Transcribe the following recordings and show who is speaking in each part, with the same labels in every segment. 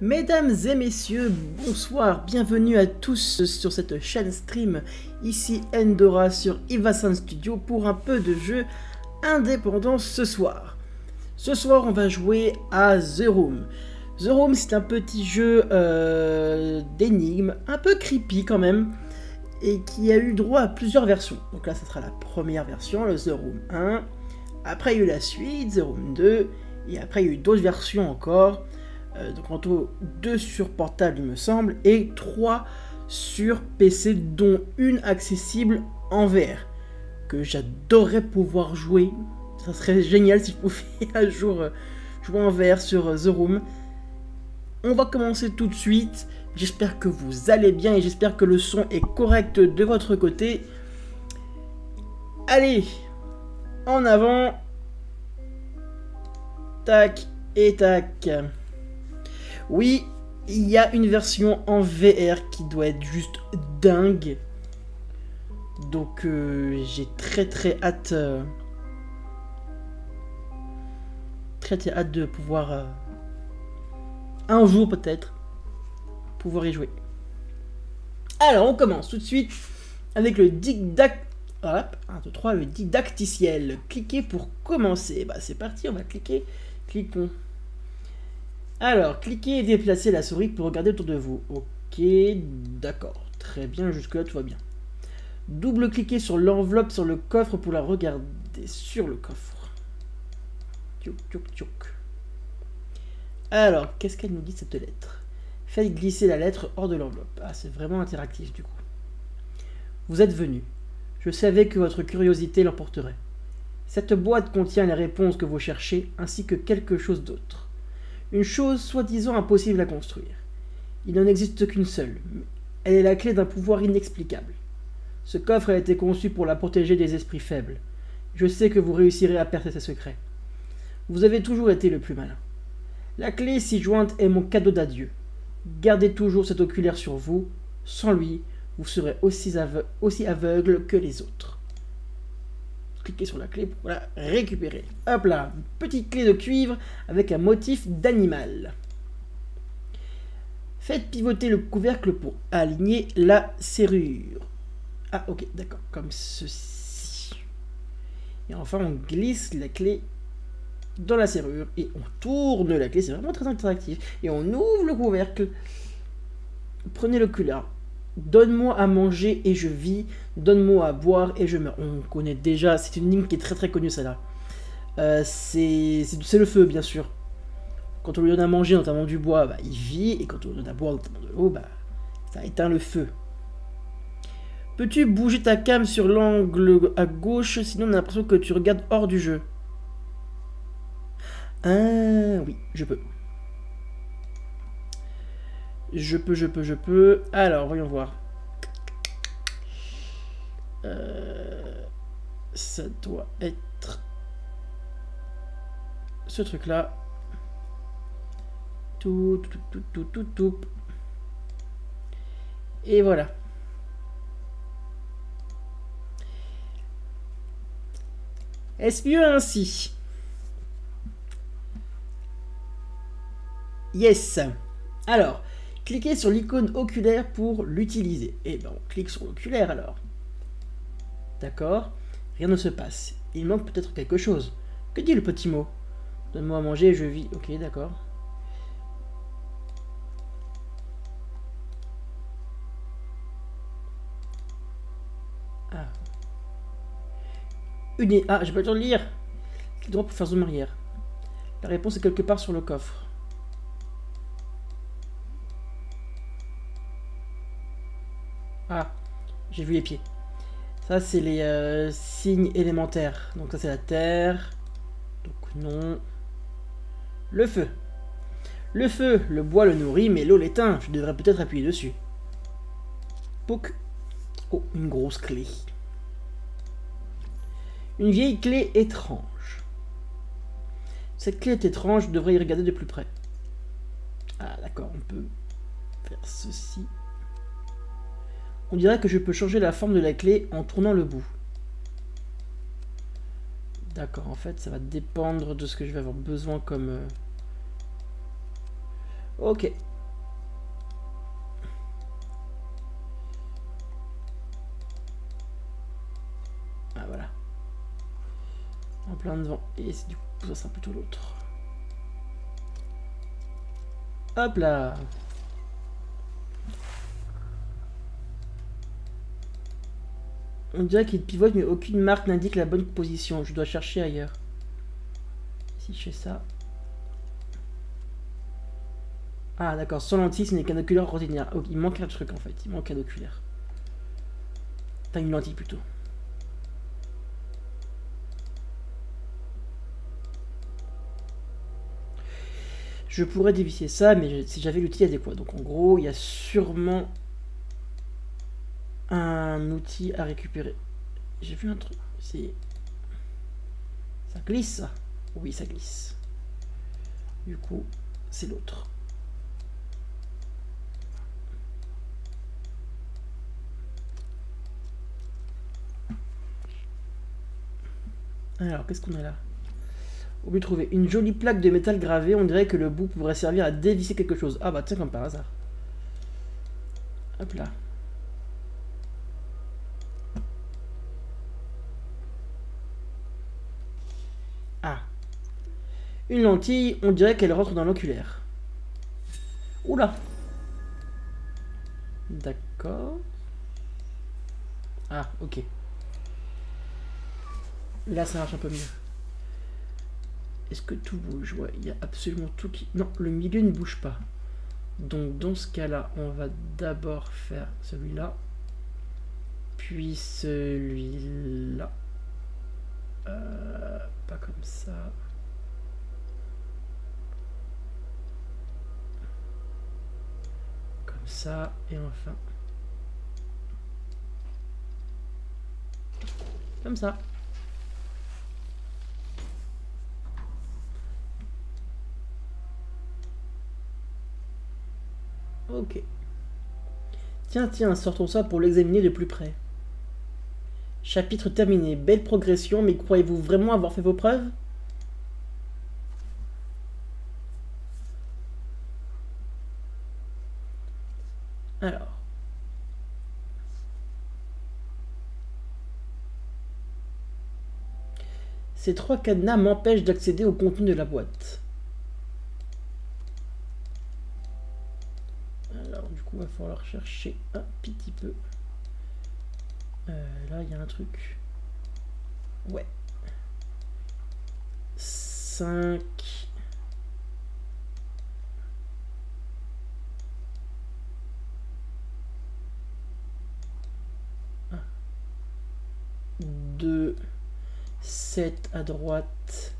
Speaker 1: Mesdames et messieurs, bonsoir, bienvenue à tous sur cette chaîne stream. Ici Endora sur Ivasan Studio pour un peu de jeu indépendant ce soir. Ce soir, on va jouer à The Room. The Room, c'est un petit jeu euh, d'énigmes, un peu creepy quand même, et qui a eu droit à plusieurs versions. Donc là, ça sera la première version, The Room 1. Après, il y a eu la suite, The Room 2, et après, il y a eu d'autres versions encore. Euh, donc en tout, deux sur portable, il me semble, et trois sur PC, dont une accessible en VR, que j'adorerais pouvoir jouer. Ça serait génial si je pouvais un jour euh, jouer en VR sur euh, The Room. On va commencer tout de suite. J'espère que vous allez bien et j'espère que le son est correct de votre côté. Allez, en avant. Tac et tac. Oui, il y a une version en VR qui doit être juste dingue. Donc euh, j'ai très très hâte. euh, très très hâte de pouvoir euh, un jour peut-être pouvoir y jouer. Alors on commence tout de suite avec le didacte. Hop, 1, 2, 3, le didacticiel. Cliquez pour commencer. Bah c'est parti, on va cliquer. Cliquons. Alors, cliquez et déplacez la souris pour regarder autour de vous. Ok, d'accord. Très bien, jusque-là, tout va bien. Double-cliquez sur l'enveloppe sur le coffre pour la regarder sur le coffre. Tchouk, tchouk, tchouk. Alors, qu'est-ce qu'elle nous dit cette lettre? Faites glisser la lettre hors de l'enveloppe. Ah, c'est vraiment interactif du coup. Vous êtes venu. Je savais que votre curiosité l'emporterait. Cette boîte contient les réponses que vous cherchez ainsi que quelque chose d'autre. Une chose soi-disant impossible à construire. Il n'en existe qu'une seule. Elle est la clé d'un pouvoir inexplicable. Ce coffre a été conçu pour la protéger des esprits faibles. Je sais que vous réussirez à percer ses secrets. Vous avez toujours été le plus malin. La clé si jointe est mon cadeau d'adieu. Gardez toujours cet oculaire sur vous. Sans lui, vous serez aussi, aussi aveugle que les autres. Cliquez sur la clé pour la récupérer. Hop là, petite clé de cuivre avec un motif d'animal. Faites pivoter le couvercle pour aligner la serrure. Ah ok, d'accord, comme ceci. Et enfin, on glisse la clé dans la serrure et on tourne la clé. C'est vraiment très interactif. Et on ouvre le couvercle. Prenez le culard. Donne-moi à manger et je vis. Donne-moi à boire et je meurs. On connaît déjà. C'est une ligne qui est très très connue celle-là. Euh, c'est le feu, bien sûr. Quand on lui donne à manger, notamment du bois, bah, il vit. Et quand on lui donne à boire, notamment de l'eau, bah, ça éteint le feu. Peux-tu bouger ta cam sur l'angle à gauche? Sinon, on a l'impression que tu regardes hors du jeu. Ah oui, je peux. Je peux, je peux, je peux. Alors, voyons voir. Euh, ça doit être ce truc-là. Tout, tout, tout, tout, tout, tout. Et voilà. Est-ce mieux ainsi? Yes. Alors, cliquez sur l'icône oculaire pour l'utiliser. Et ben, on clique sur l'oculaire alors. D'accord? Rien ne se passe. Il manque peut-être quelque chose. Que dit le petit mot? Donne-moi à manger, je vis. Ok, d'accord. Ah. Une... Ah, j'ai pas le temps de lire. Clique droit pour faire zoom arrière. La réponse est quelque part sur le coffre. Ah, j'ai vu les pieds. Ça, c'est les euh, signes élémentaires. Donc ça, c'est la terre. Donc non. Le feu. Le feu, le bois le nourrit, mais l'eau l'éteint. Je devrais peut-être appuyer dessus. Pouc. Oh, une grosse clé. Une vieille clé étrange. Cette clé est étrange, je devrais y regarder de plus près. Ah, d'accord, on peut faire ceci on dirait que je peux changer la forme de la clé en tournant le bout. D'accord, en fait, ça va dépendre de ce que je vais avoir besoin comme... Euh, ok. Ah, voilà. En plein devant. Et du coup, ça sera plutôt l'autre. Hop là On dirait qu'il pivote, mais aucune marque n'indique la bonne position. Je dois chercher ailleurs. Si je fais ça... Ah d'accord, sans lentille, ce n'est qu'un oculaire ordinaire. Oh, il manque un truc en fait, il manque un oculaire. Enfin, une lentille plutôt. Je pourrais dévisser ça, mais si j'avais l'outil adéquat. Donc en gros, il y a sûrement un outil à récupérer. J'ai vu un truc. C'est... Ça glisse Oui, ça glisse. Du coup, c'est l'autre. Alors, qu'est-ce qu'on a là? On peut trouver une jolie plaque de métal gravée. On dirait que le bout pourrait servir à dévisser quelque chose. Ah bah tiens, comme par hasard. Hop là. Une lentille, on dirait qu'elle rentre dans l'oculaire. Oula. D'accord. Ah, ok. Là, ça marche un peu mieux. Est-ce que tout bouge? Ouais, il y a absolument tout qui... Non, le milieu ne bouge pas. Donc, dans ce cas-là, on va d'abord faire celui-là. Puis celui-là. Euh, pas comme ça. Ça. Et enfin... Comme ça. Ok. Tiens, tiens, sortons ça pour l'examiner de plus près. Chapitre terminé. Belle progression, mais croyez-vous vraiment avoir fait vos preuves Alors. Ces trois cadenas m'empêchent d'accéder au contenu de la boîte. va falloir chercher un petit peu. Euh, là, il y a un truc. Ouais. 5. Ah. 2. 7 à droite.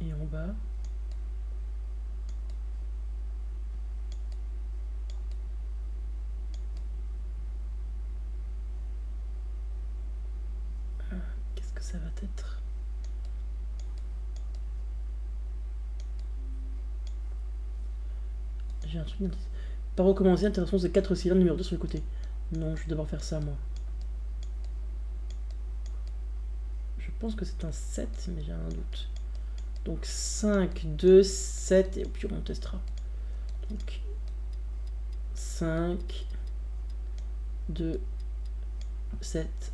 Speaker 1: Et en bas. ça va être? J'ai un truc. Pas recommencer, intéressant, c'est 4 cylindres numéro 2 sur le côté. Non, je vais d'abord faire ça moi. Je pense que c'est un 7, mais j'ai un doute. Donc 5, 2, 7, et puis on testera. Donc 5, 2, 7,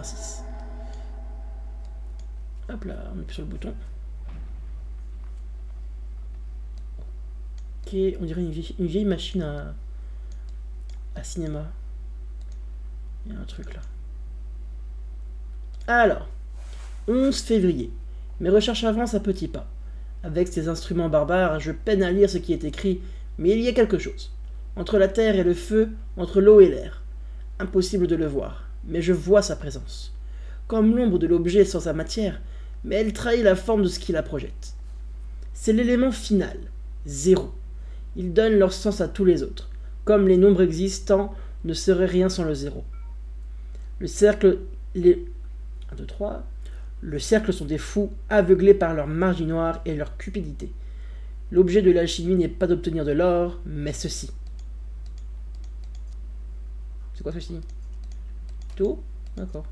Speaker 1: 6. Hop là, on appuie sur le bouton. Ok, on dirait une vieille, machine à cinéma. Il y a un truc là. Alors, 11 février. Mes recherches avancent à petits pas. Avec ces instruments barbares, je peine à lire ce qui est écrit, mais il y a quelque chose. Entre la terre et le feu, entre l'eau et l'air. Impossible de le voir mais je vois sa présence, comme l'ombre de l'objet sans sa matière, mais elle trahit la forme de ce qui la projette. C'est l'élément final, zéro. Ils donnent leur sens à tous les autres, comme les nombres existants ne seraient rien sans le zéro. Le cercle, les... 1, 2, 3. Le cercle sont des fous, aveuglés par leur magie noire et leur cupidité. L'objet de l'alchimie n'est pas d'obtenir de l'or, mais ceci. C'est quoi ceci? D'accord.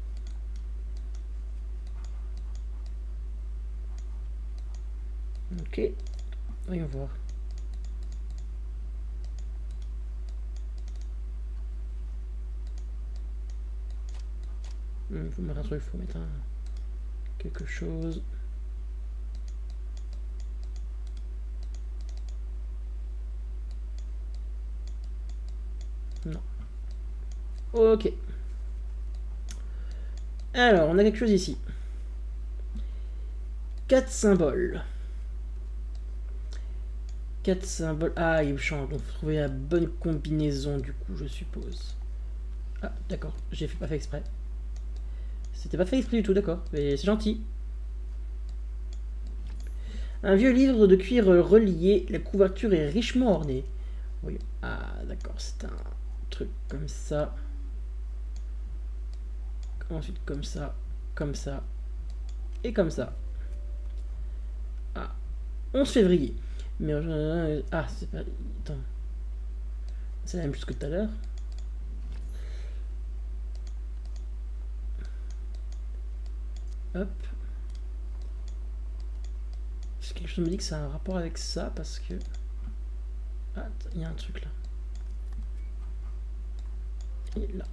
Speaker 1: Ok. Voyons voir. Il faut mettre un truc, faut mettre un... quelque chose. Non. Ok. Alors, on a quelque chose ici. Quatre symboles. Quatre symboles. Ah, il change. Donc, faut trouver la bonne combinaison, du coup, je suppose. Ah, d'accord. J'ai pas fait exprès. C'était pas fait exprès du tout, d'accord. Mais c'est gentil. Un vieux livre de cuir relié. La couverture est richement ornée. Oui. Ah, d'accord. C'est un truc comme ça. Ensuite, comme ça, comme ça, et comme ça. Ah, 11 février. Mais ah, c'est pas. Attends. C'est la même chose que tout à l'heure. Hop. Parce que quelque chose me dit que ça a un rapport avec ça parce que. Ah, il y a un truc là. Et là.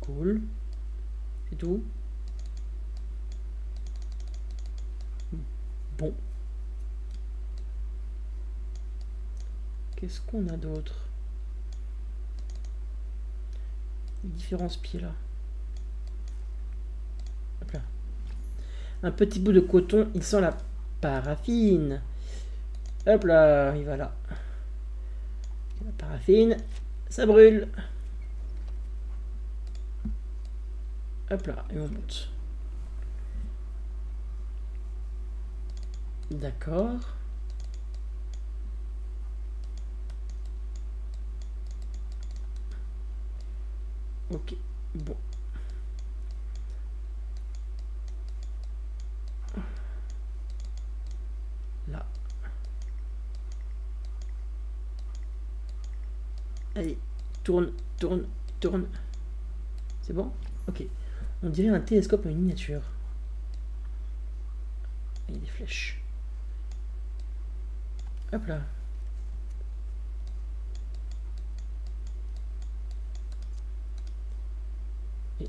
Speaker 1: Cool. C'est tout. Bon. Qu'est-ce qu'on a d'autre Les différents pieds là. Un petit bout de coton, il sent la paraffine. Hop là, il va là. La paraffine, ça brûle. Hop là, et on monte. D'accord. Ok, bon. Là. Allez, tourne, tourne, tourne. C'est bon? Ok. On dirait un télescope en miniature. A des flèches. Hop là.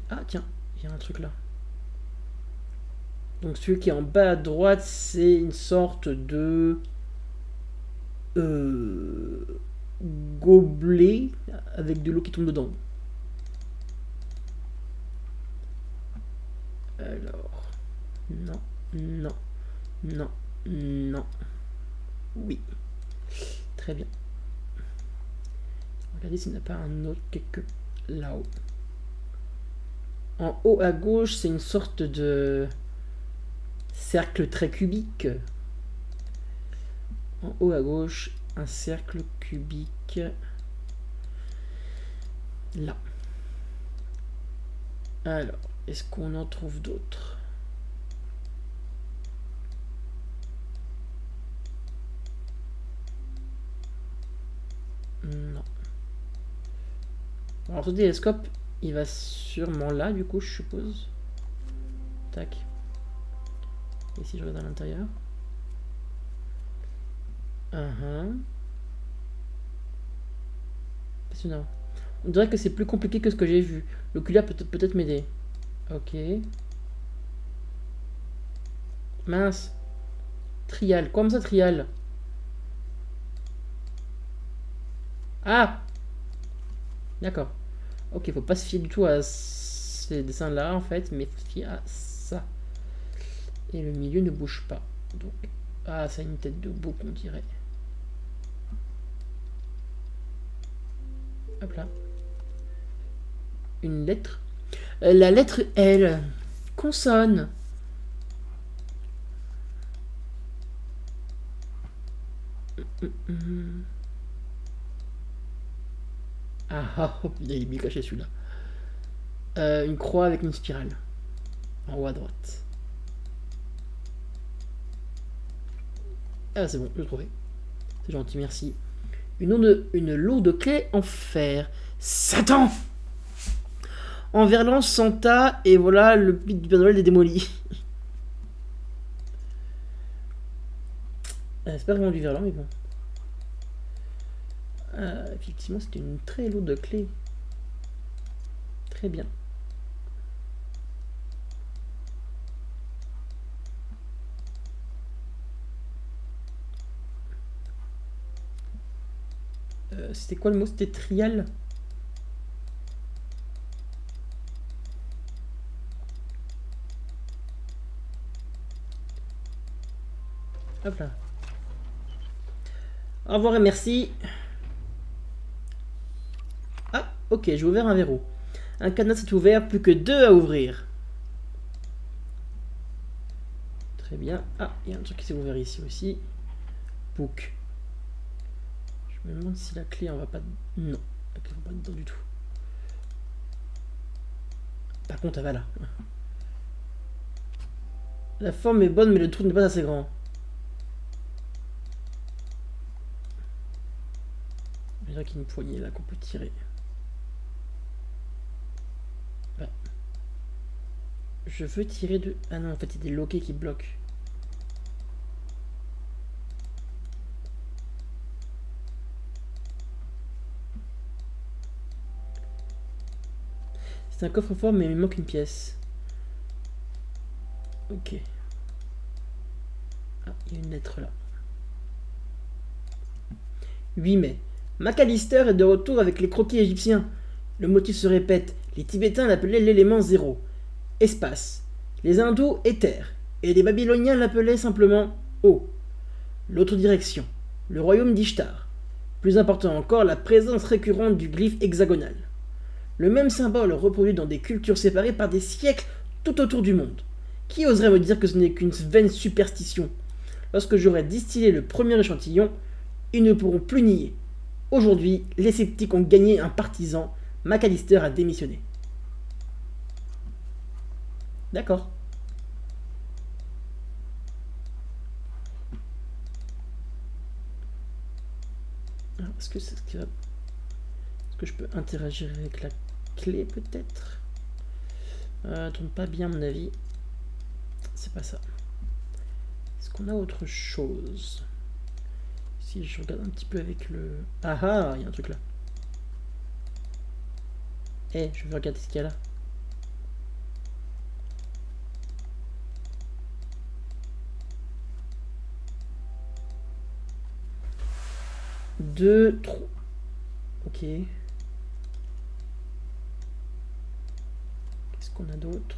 Speaker 1: Ah tiens, il y a un truc là. Donc celui qui est en bas à droite, c'est une sorte de euh, gobelet avec de l'eau qui tombe dedans. Alors, non, non, non, non. Oui. Très bien. Regardez s'il n'y a pas un autre quelque là-haut. En haut à gauche, c'est une sorte de cercle très cubique. En haut à gauche, un cercle cubique. Là. Alors, est-ce qu'on en trouve d'autres? Non. Alors ce télescope, il va sûrement là, du coup, je suppose. Tac. Et si je regarde à l'intérieur uh On dirait que c'est plus compliqué que ce que j'ai vu. L'oculaire peut peut-être m'aider. Ok. Mince. Trial. Comme ça, trial? Ah D'accord. Ok, faut pas se fier du tout à ces dessins-là, en fait, mais faut se fier à ça. Et le milieu ne bouge pas. Donc, ah, ça a une tête de bouc, on dirait. Hop là. Une lettre euh, la lettre L. Consonne. Ah, ah il est bien caché celui-là. Euh, une croix avec une spirale. En haut à droite. Ah, c'est bon, je l'ai trouvé. C'est gentil, merci. Une, onde, une lourde clé en fer. Satan en verlan Santa, et voilà, le pit du Père Noël est démoli. Euh, c'est pas vraiment du verlan, mais bon. Euh, effectivement, c'était une très lourde clé. Très bien. Euh, c'était quoi le mot? C'était trial Hop là. Au revoir et merci. Ok, j'ai ouvert un verrou. Un cadenas est ouvert, plus que deux à ouvrir. Très bien. Ah, il y a un truc qui s'est ouvert ici aussi. Book. Je me demande si la clé on va pas... Non, la clé va pas dedans du tout. Par contre, elle va là. La forme est bonne, mais le trou n'est pas assez grand. Il y a une poignée là qu'on peut tirer. Je veux tirer de... Ah non, en fait, il y a des loquets qui bloquent. C'est un coffre-fort, mais il manque une pièce. Ok. Ah, il y a une lettre là. 8 mai. McAllister est de retour avec les croquis égyptiens. Le motif se répète. Les Tibétains l'appelaient l'élément zéro. Espace. Les hindous éther. Et les Babyloniens l'appelaient simplement eau. L'autre direction. Le royaume d'Ishtar. Plus important encore, la présence récurrente du glyphe hexagonal. Le même symbole reproduit dans des cultures séparées par des siècles tout autour du monde. Qui oserait me dire que ce n'est qu'une vaine superstition? Lorsque j'aurai distillé le premier échantillon, ils ne pourront plus nier. Aujourd'hui, les sceptiques ont gagné un partisan. McAllister a démissionné. D'accord. Est-ce que c'est ce qui va... Est-ce que je peux interagir avec la clé peut-être? Euh, pas bien à mon avis. C'est pas ça. Est-ce qu'on a autre chose? Si je regarde un petit peu avec le... Ah ah, il y a un truc là. Eh, je veux regarder ce qu'il y a là. Deux, trois. Ok. Qu'est-ce qu'on a d'autre?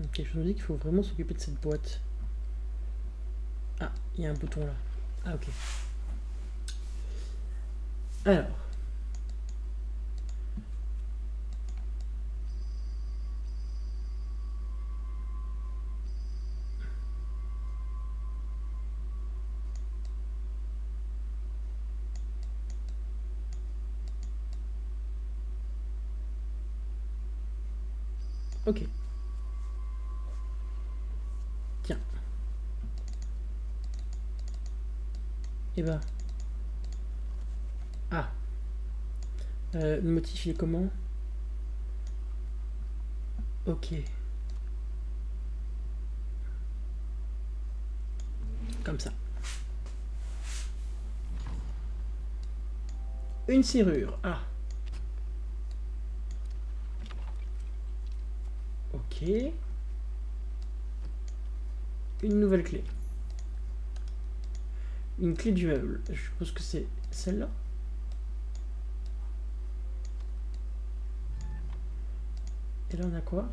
Speaker 1: Ok, je me dis qu'il faut vraiment s'occuper de cette boîte. Ah, il y a un bouton là. Ah, ok. Alors. Ok. Tiens. Et bah. Ben. Ah. Euh, le comment? Ok. Comme ça. Une serrure. Ah. Ok. Une nouvelle clé. Une clé du meuble. Je suppose que c'est celle-là? Et là, on a quoi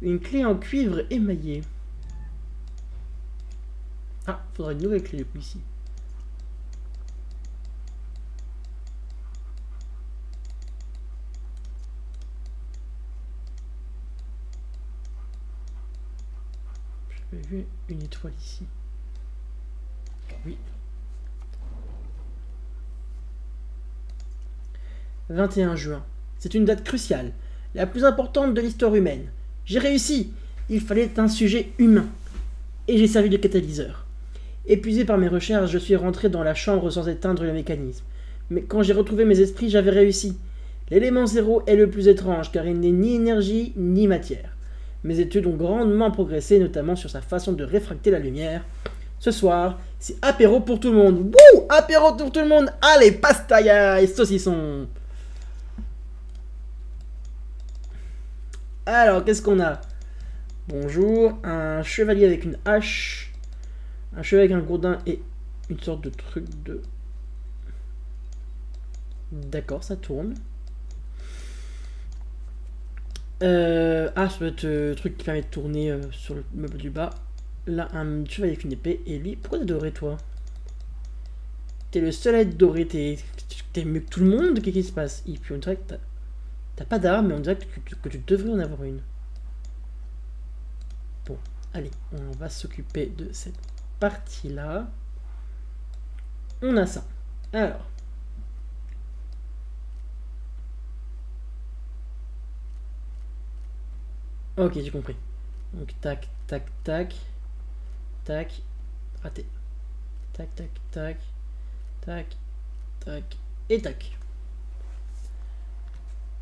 Speaker 1: Une clé en cuivre émaillé. Ah, faudrait une nouvelle clé du coup ici. J'avais vu une étoile ici. Oui. 21 juin. C'est une date cruciale la plus importante de l'histoire humaine. J'ai réussi Il fallait un sujet humain. Et j'ai servi de catalyseur. Épuisé par mes recherches, je suis rentré dans la chambre sans éteindre le mécanisme. Mais quand j'ai retrouvé mes esprits, j'avais réussi. L'élément zéro est le plus étrange car il n'est ni énergie ni matière. Mes études ont grandement progressé, notamment sur sa façon de réfracter la lumière. Ce soir, c'est apéro pour tout le monde. Wouh Apéro pour tout le monde Allez, pastaya et saucisson Alors, qu'est-ce qu'on a? Bonjour, un chevalier avec une hache, un chevalier avec un gourdin et une sorte de truc de... D'accord, ça tourne. Euh, ah, ça le truc qui permet de tourner euh, sur le meuble du bas. Là, un chevalier avec une épée. Et lui, pourquoi t'es doré, toi? T'es le seul à être doré. T'es mieux que tout le monde? Qu'est-ce qui se passe? Et puis, on dirait que t'as pas d'arme, mais on dirait que que tu devrais en avoir une. Bon, allez, on va s'occuper de cette partie-là. On a ça. Alors. Ok, j'ai compris. Donc, tac, tac, tac. Tac. Raté. Tac, tac, tac. Tac. Tac. Et tac.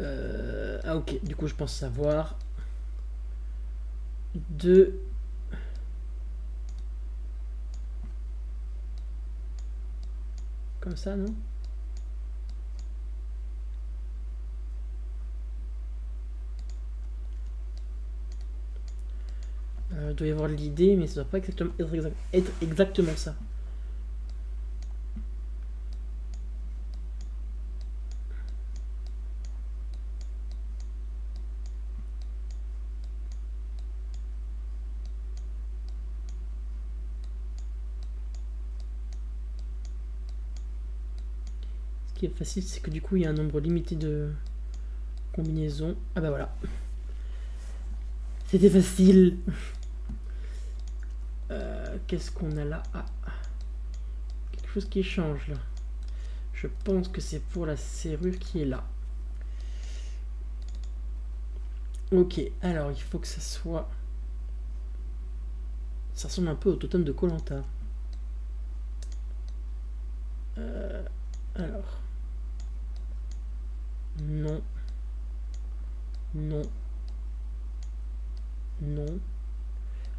Speaker 1: Euh, ah ok, du coup je pense savoir. Deux. Comme ça, non? Euh, doit y avoir l'idée, mais ça doit pas exactement être exactement ça. Facile, c'est que du coup, il y a un nombre limité de combinaisons. Ah bah voilà. C'était facile. Euh, qu'est-ce qu'on a là? Ah, quelque chose qui change là. Je pense que c'est pour la serrure qui est là. Ok, alors il faut que ça soit... Ça ressemble un peu au totem de Colanta. Euh, alors... Non. Non. Non.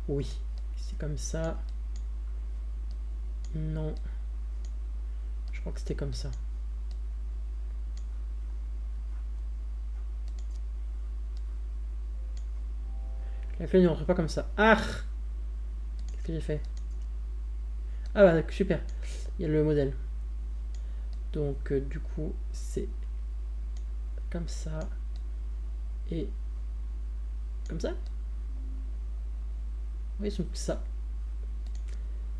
Speaker 1: Oui. C'est comme ça. Non. Je crois que c'était comme ça. La clé ne rentre pas comme ça. Ah Qu'est-ce que j'ai fait? Ah bah super. Il y a le modèle. Donc euh, du coup c'est comme ça et comme ça. Oui, sont ça.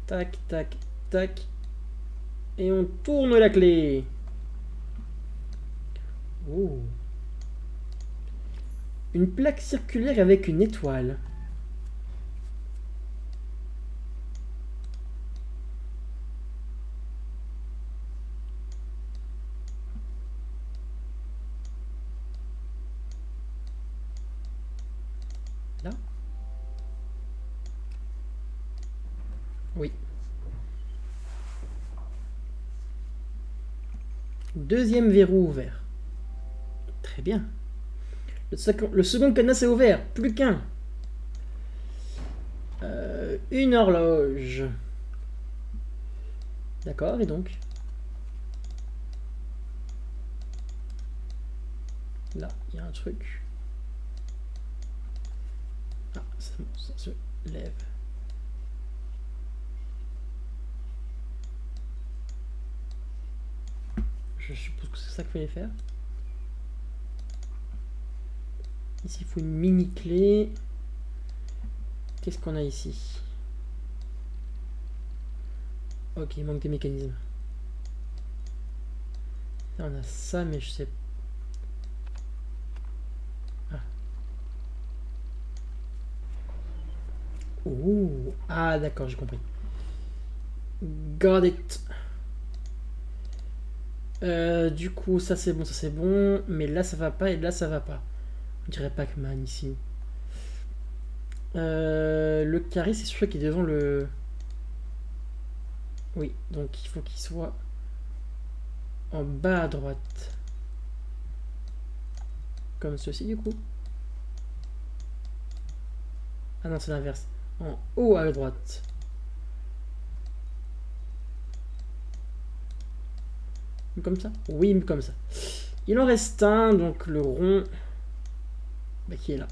Speaker 1: Tac, tac, tac. Et on tourne la clé. Oh. Une plaque circulaire avec une étoile. Deuxième verrou ouvert. Très bien. Le, second, cadenas est ouvert. Plus qu'un. Euh, une horloge. D'accord, et donc? Là, il y a un truc. Ah, ça se lève. Je suppose que c'est ça qu'il fallait faire. Ici, il faut une mini clé. Qu'est-ce qu'on a ici? Ok, il manque des mécanismes. on a ça, mais je sais Ah. Oh Ah, d'accord, j'ai compris. Got it. Euh, du coup, ça c'est bon, ça c'est bon. Mais là, ça va pas et là, ça va pas. On dirait Pac-Man ici. Euh, le carré, c'est celui qui est devant le... Oui, donc il faut qu'il soit en bas à droite. Comme ceci du coup. Ah non, c'est l'inverse. En haut à droite. Comme ça Oui, comme ça. Il en reste un, donc le rond bah, qui est là.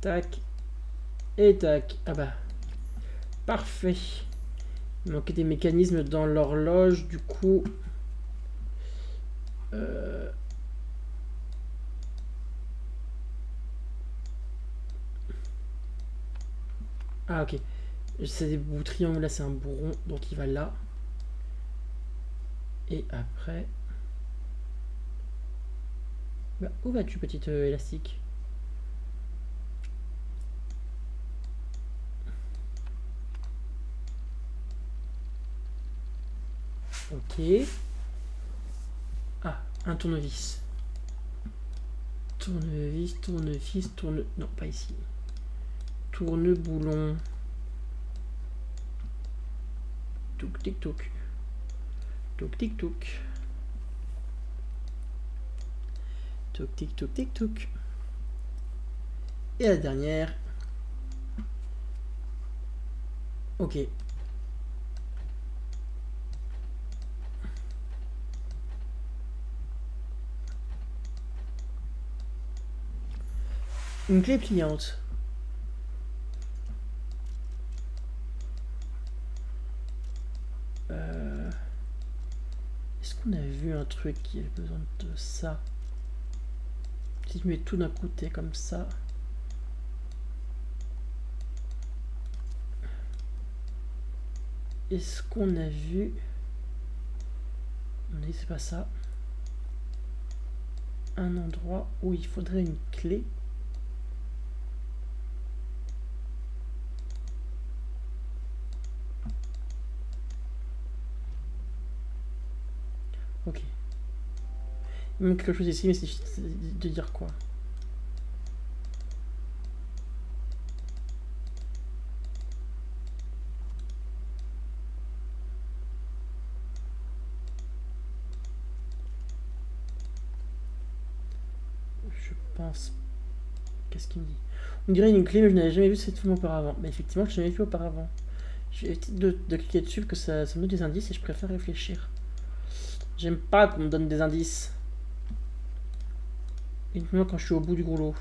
Speaker 1: Tac. Et tac. Ah bah. Parfait. Il manquait des mécanismes dans l'horloge, du coup. Euh... Ah ok. C'est des bouts triangles, là c'est un bourron, donc il va là. Et après... Bah, où vas-tu petite euh, élastique? Ok. Ah, un tournevis. Tournevis, tournevis, tourne... Non, pas ici. Tourne-boulon. Touk, tic, touk. Touk, tic, touk. Touk, tic, touk, tic, touk. Et la dernière. Ok, Une clé pliante. Euh, est-ce qu'on a un truc qui a besoin de ça Si je mets tout d'un côté comme ça. Est-ce qu'on a vu... On dit c'est pas ça. Un endroit où il faudrait une clé. Ok. Manque quelque chose ici, mais c'est de dire quoi? Je pense... Qu'est-ce qu'il me dit? On dirait une clé, mais je n'avais jamais vu cette forme auparavant. Mais effectivement, je jamais vu auparavant. J'ai évité de, cliquer dessus, que ça, ça me donne des indices et je préfère réfléchir. J'aime pas qu'on me donne des indices. Uniquement quand je suis au bout du rouleau.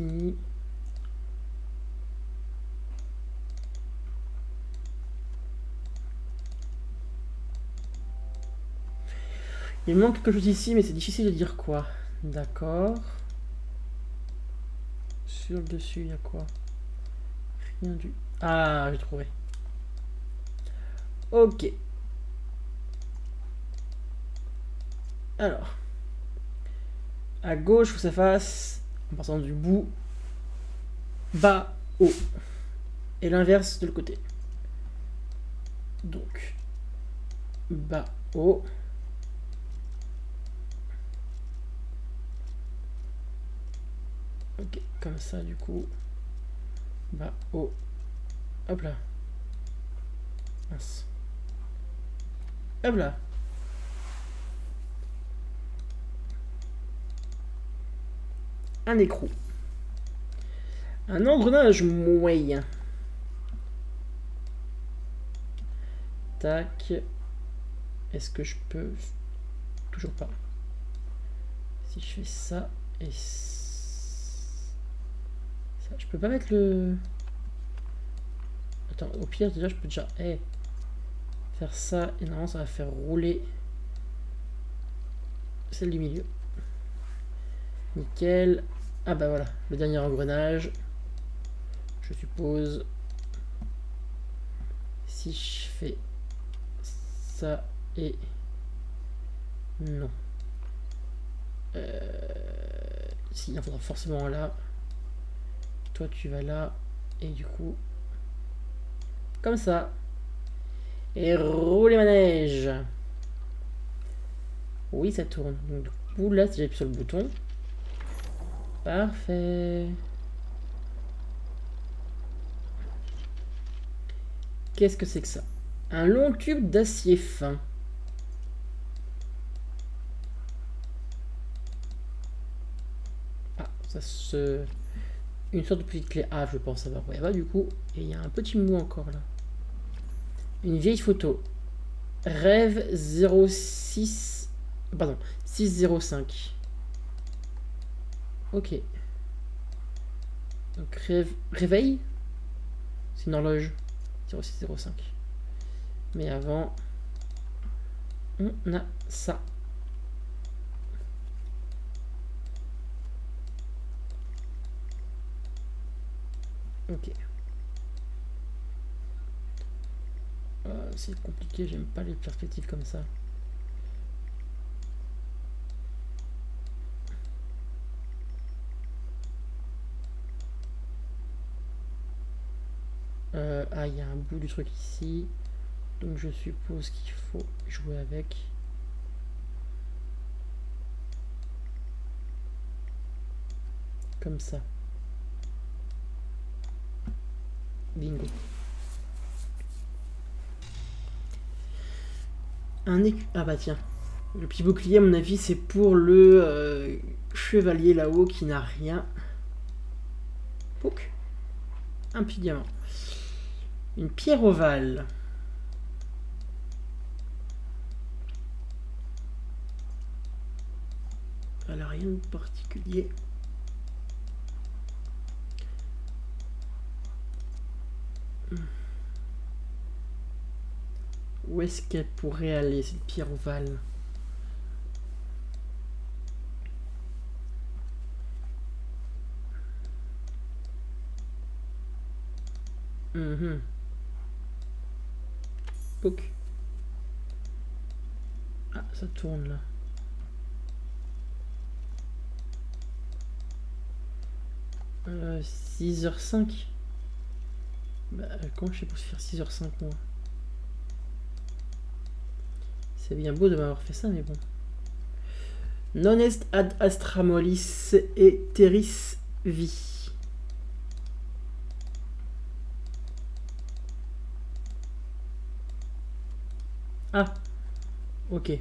Speaker 1: Il manque quelque chose ici, mais c'est difficile de dire quoi. D'accord. Sur le dessus, il y a quoi? Rien du... Ah, j'ai trouvé. Ok. Alors. À gauche, faut que ça fasse en passant du bout bas haut et l'inverse de le côté. Donc bas haut Ok, comme ça du coup. Bas haut. Hop là. Mince. Hop là. Un écrou. Un engrenage moyen. Tac. Est-ce que je peux... Toujours pas. Si je fais ça et ça... Je peux pas mettre le... Attends, au pire, déjà, je peux déjà... Eh, faire ça et normalement, ça va faire rouler celle du milieu. Nickel. Ah bah voilà, le dernier engrenage. je suppose. Si je fais ça et... Non. Euh... Si, il faudra forcément là. Toi, tu vas là. Et du coup... Comme ça. Et roule les manèges. Oui, ça tourne. Donc, du coup, là, si j'appuie sur le bouton. Parfait. Qu'est-ce que c'est que ça? Un long tube d'acier fin. Ah, ça se... Une sorte de petite clé A, je pense, ça va. Ouais, va du coup. Et il y a un petit mot encore là. Une vieille photo. Rêve 06... Pardon, 605. Ok. Donc réveil C'est une horloge. 0605. Mais avant, on a ça. Ok. Euh, c'est compliqué, j'aime pas les perspectives comme ça. Euh, ah, il y a un du truc ici. Donc je suppose qu'il faut jouer avec. Comme ça. Bingo. Un écu... Ah bah tiens. Le petit bouclier, à mon avis, c'est pour le euh, chevalier là-haut qui n'a rien. Pouc. Un petit diamant. Une pierre ovale. Elle n'a rien de particulier. Où est-ce qu'elle pourrait aller, cette pierre ovale? Ah, ça tourne là. Euh, 6h05 Bah, comment je sais pour se faire 6h05 moi? C'est bien beau de m'avoir fait ça, mais bon. Non est ad astramolis et teris vi. Ah, ok.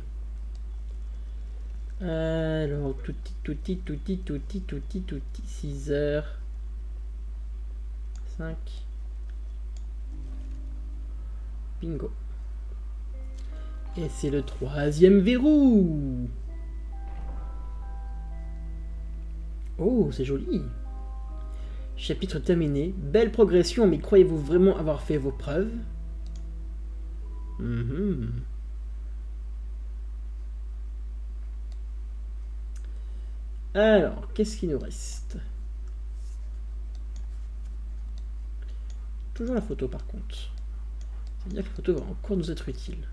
Speaker 1: Alors, tout touti, touti, touti, touti, touti, 6 heures. 5. Bingo. Et c'est le troisième verrou. Oh, c'est joli. Chapitre terminé. Belle progression, mais croyez-vous vraiment avoir fait vos preuves? Mhm. Alors, qu'est-ce qui nous reste? Toujours la photo par contre. C'est-à-dire que la photo va encore nous être utile.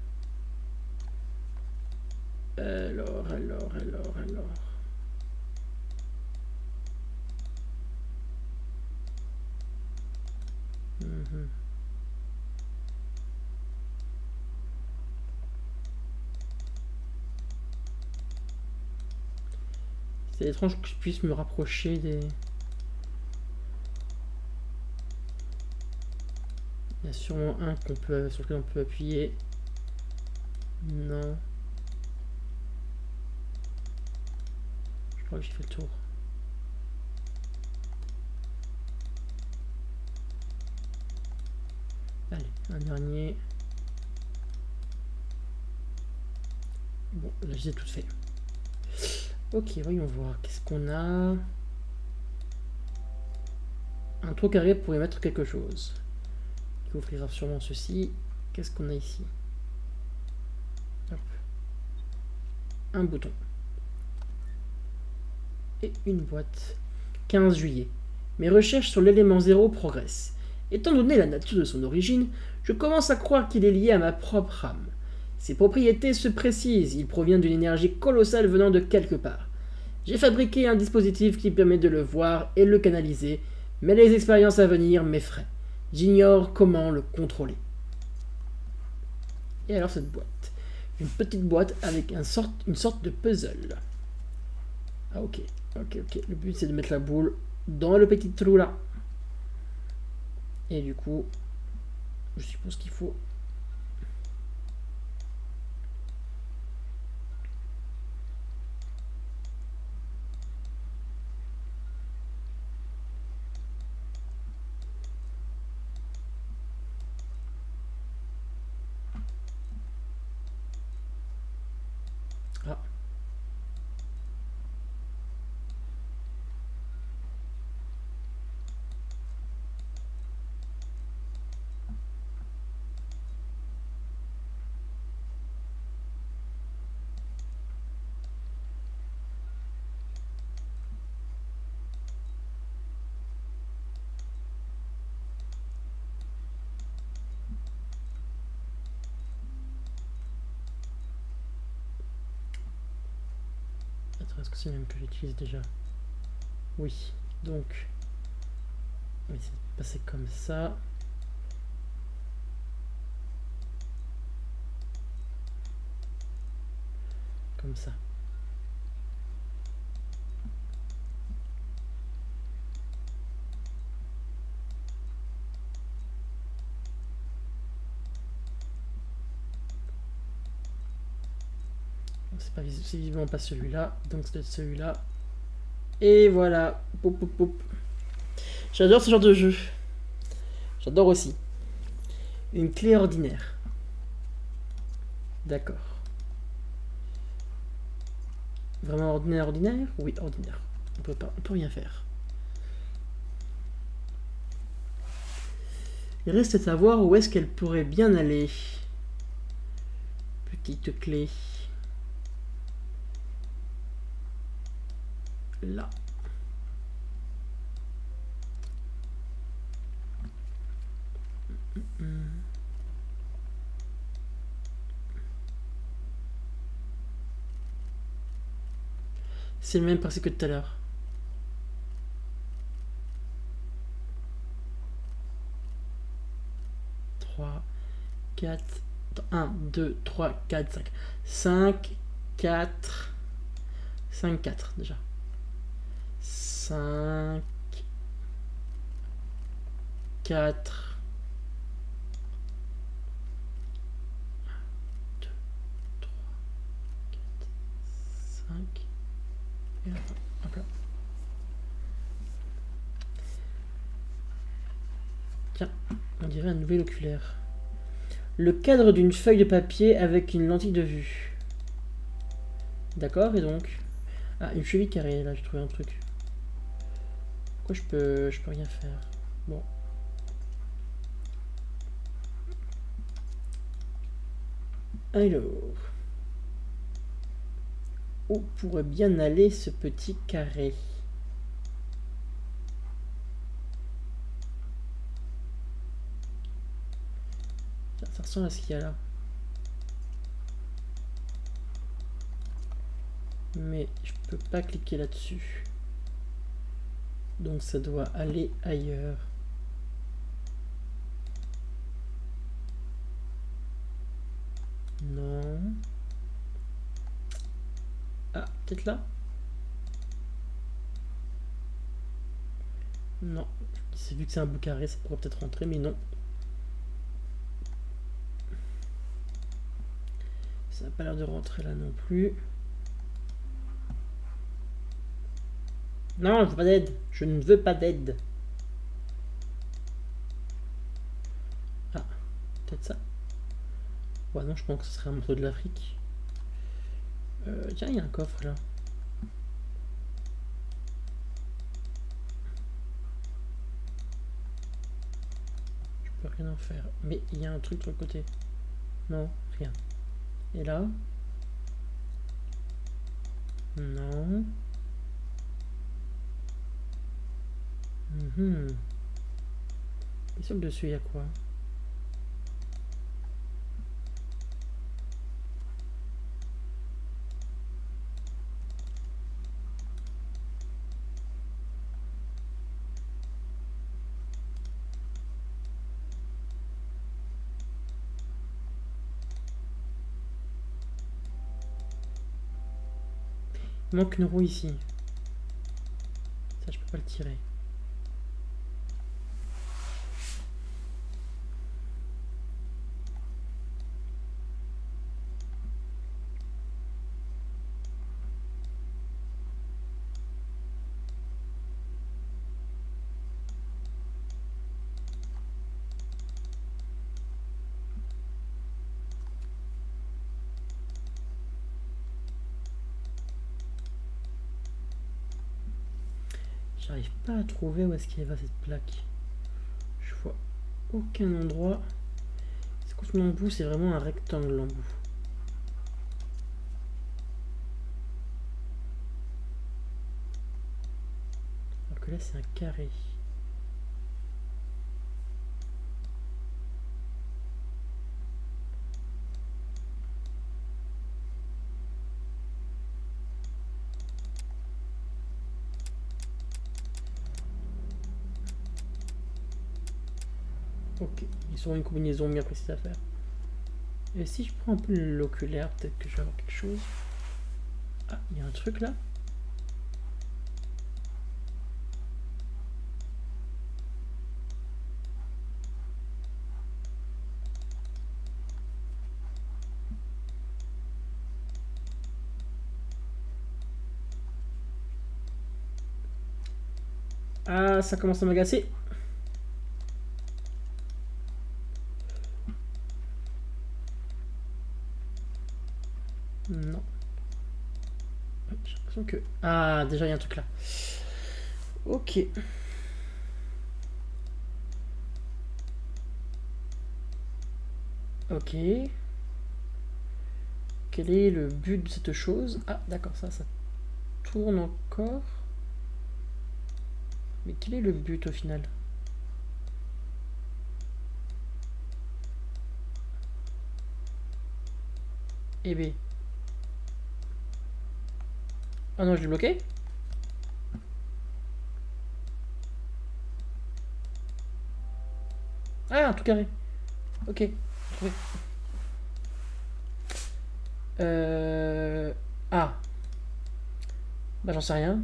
Speaker 1: Alors, alors, alors, alors. Mhm. C'est étrange que je puisse me rapprocher des... Il y a sûrement un qu'on peut, sur lequel on peut appuyer. Non. Je crois que j'ai fait le tour. Allez, un dernier. Bon, là j'ai tout fait. Ok, voyons voir. Qu'est-ce qu'on a? Un trou carré pour y mettre quelque chose. Qui offrira sûrement ceci. Qu'est-ce qu'on a ici? Un bouton. Et une boîte. 15 juillet. Mes recherches sur l'élément zéro progressent. Étant donné la nature de son origine, je commence à croire qu'il est lié à ma propre âme. Ses propriétés se précisent, il provient d'une énergie colossale venant de quelque part. J'ai fabriqué un dispositif qui permet de le voir et le canaliser, mais les expériences à venir m'effraient. J'ignore comment le contrôler. Et alors cette boîte Une petite boîte avec une sorte de puzzle. Ah ok, ok, ok. Le but c'est de mettre la boule dans le petit trou là. Et du coup, je suppose qu'il faut est-ce que c'est même que j'utilise déjà Oui, donc, oui, c'est passé comme ça. Comme ça. Visiblement pas celui-là, donc c'est celui-là. Et voilà. J'adore ce genre de jeu. J'adore aussi. Une clé ordinaire. D'accord. Vraiment ordinaire, ordinaire? Oui, ordinaire. On peut pas, on peut rien faire. Il reste à savoir où est-ce qu'elle pourrait bien aller. Petite clé. C'est le même principe que tout à l'heure. Trois, quatre, un, deux, trois, quatre, cinq. Cinq, quatre, cinq, quatre déjà. 5, 4, 2, 3, 4, 5, et là, hop là. Tiens, on dirait un nouvel oculaire. Le cadre d'une feuille de papier avec une lentille de vue. D'accord, et donc? Ah, une cheville carrée, là, j'ai trouvé un truc. Pourquoi je peux, je peux rien faire Bon. Alors. Où pourrait bien aller ce petit carré Ça ressemble à ce qu'il y a là. Mais je peux pas cliquer là-dessus. Donc ça doit aller ailleurs. Non. Ah, peut-être là? Non. C'est vu que c'est un bout carré, ça pourrait peut-être rentrer, mais non. Ça n'a pas l'air de rentrer là non plus. Non, je veux pas d'aide. Je ne veux pas d'aide. Ah, peut-être ça. Ouais, non, je pense que ce serait un morceau de l'Afrique. Euh, tiens, il y a un coffre là. Je peux rien en faire. Mais il y a un truc sur le côté. Non, rien. Et là? Non. Mhm. Et sur le dessus, il y a quoi? Il manque une roue ici. Ça, je peux pas le tirer. J'arrive pas trouver où est-ce qu'il va cette plaque. Je vois aucun endroit. C'est construit en bout, c'est vraiment un rectangle en bout. Alors que là c'est un carré. Ok, ils ont une combinaison bien précise à faire. Et si je prends un peu l'oculaire, peut-être que je vais avoir quelque chose. Ah, il y a un truc là. Ah, ça commence à m'agacer. Non. J'ai l'impression Ah, déjà, il y a un truc là. Ok. Ok. Quel est le but de cette chose? Ah, d'accord, ça, ça tourne encore. Mais quel est le but au final? Eh bien... Ah non, je l'ai bloqué Ah, tout carré. Ok, trouvé. Euh... Ah. Bah j'en sais rien.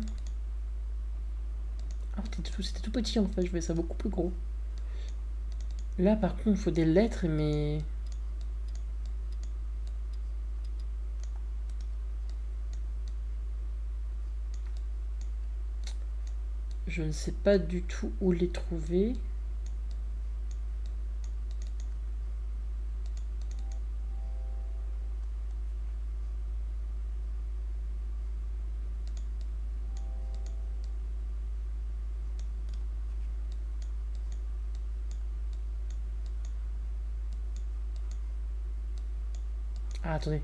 Speaker 1: Ah, c'était tout, petit en fait, je vais ça beaucoup plus gros. Là par contre, il faut des lettres, mais... Je ne sais pas du tout où les trouver. Ah, attendez.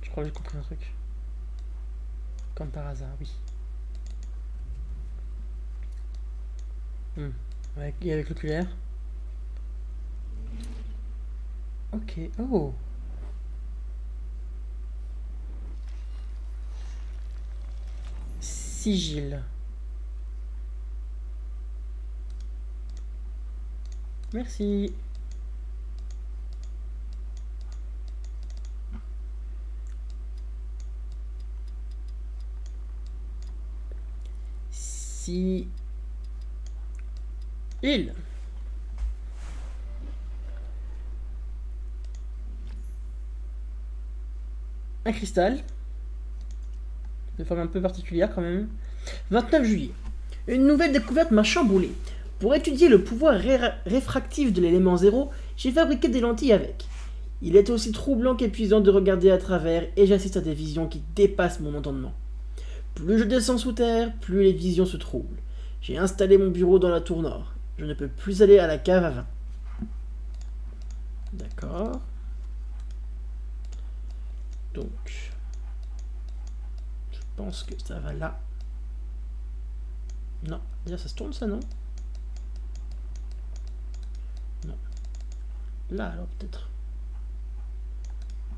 Speaker 1: Je crois que j'ai compris un truc. Comme par hasard, oui. Hmm. Avec, et avec l'oculaire. Ok. Oh. Sigil. Merci. Si il. Un cristal. De forme un peu particulière quand même. 29 juillet. Une nouvelle découverte m'a chamboulé. Pour étudier le pouvoir réfractif de l'élément zéro, j'ai fabriqué des lentilles avec. Il est aussi troublant qu'épuisant de regarder à travers et j'assiste à des visions qui dépassent mon entendement. Plus je descends sous terre, plus les visions se troublent. J'ai installé mon bureau dans la tour nord. Je ne peux plus aller à la cave à. D'accord. Donc, je pense que ça va là. Non, déjà ça se tourne ça, non? Non. Là alors peut-être.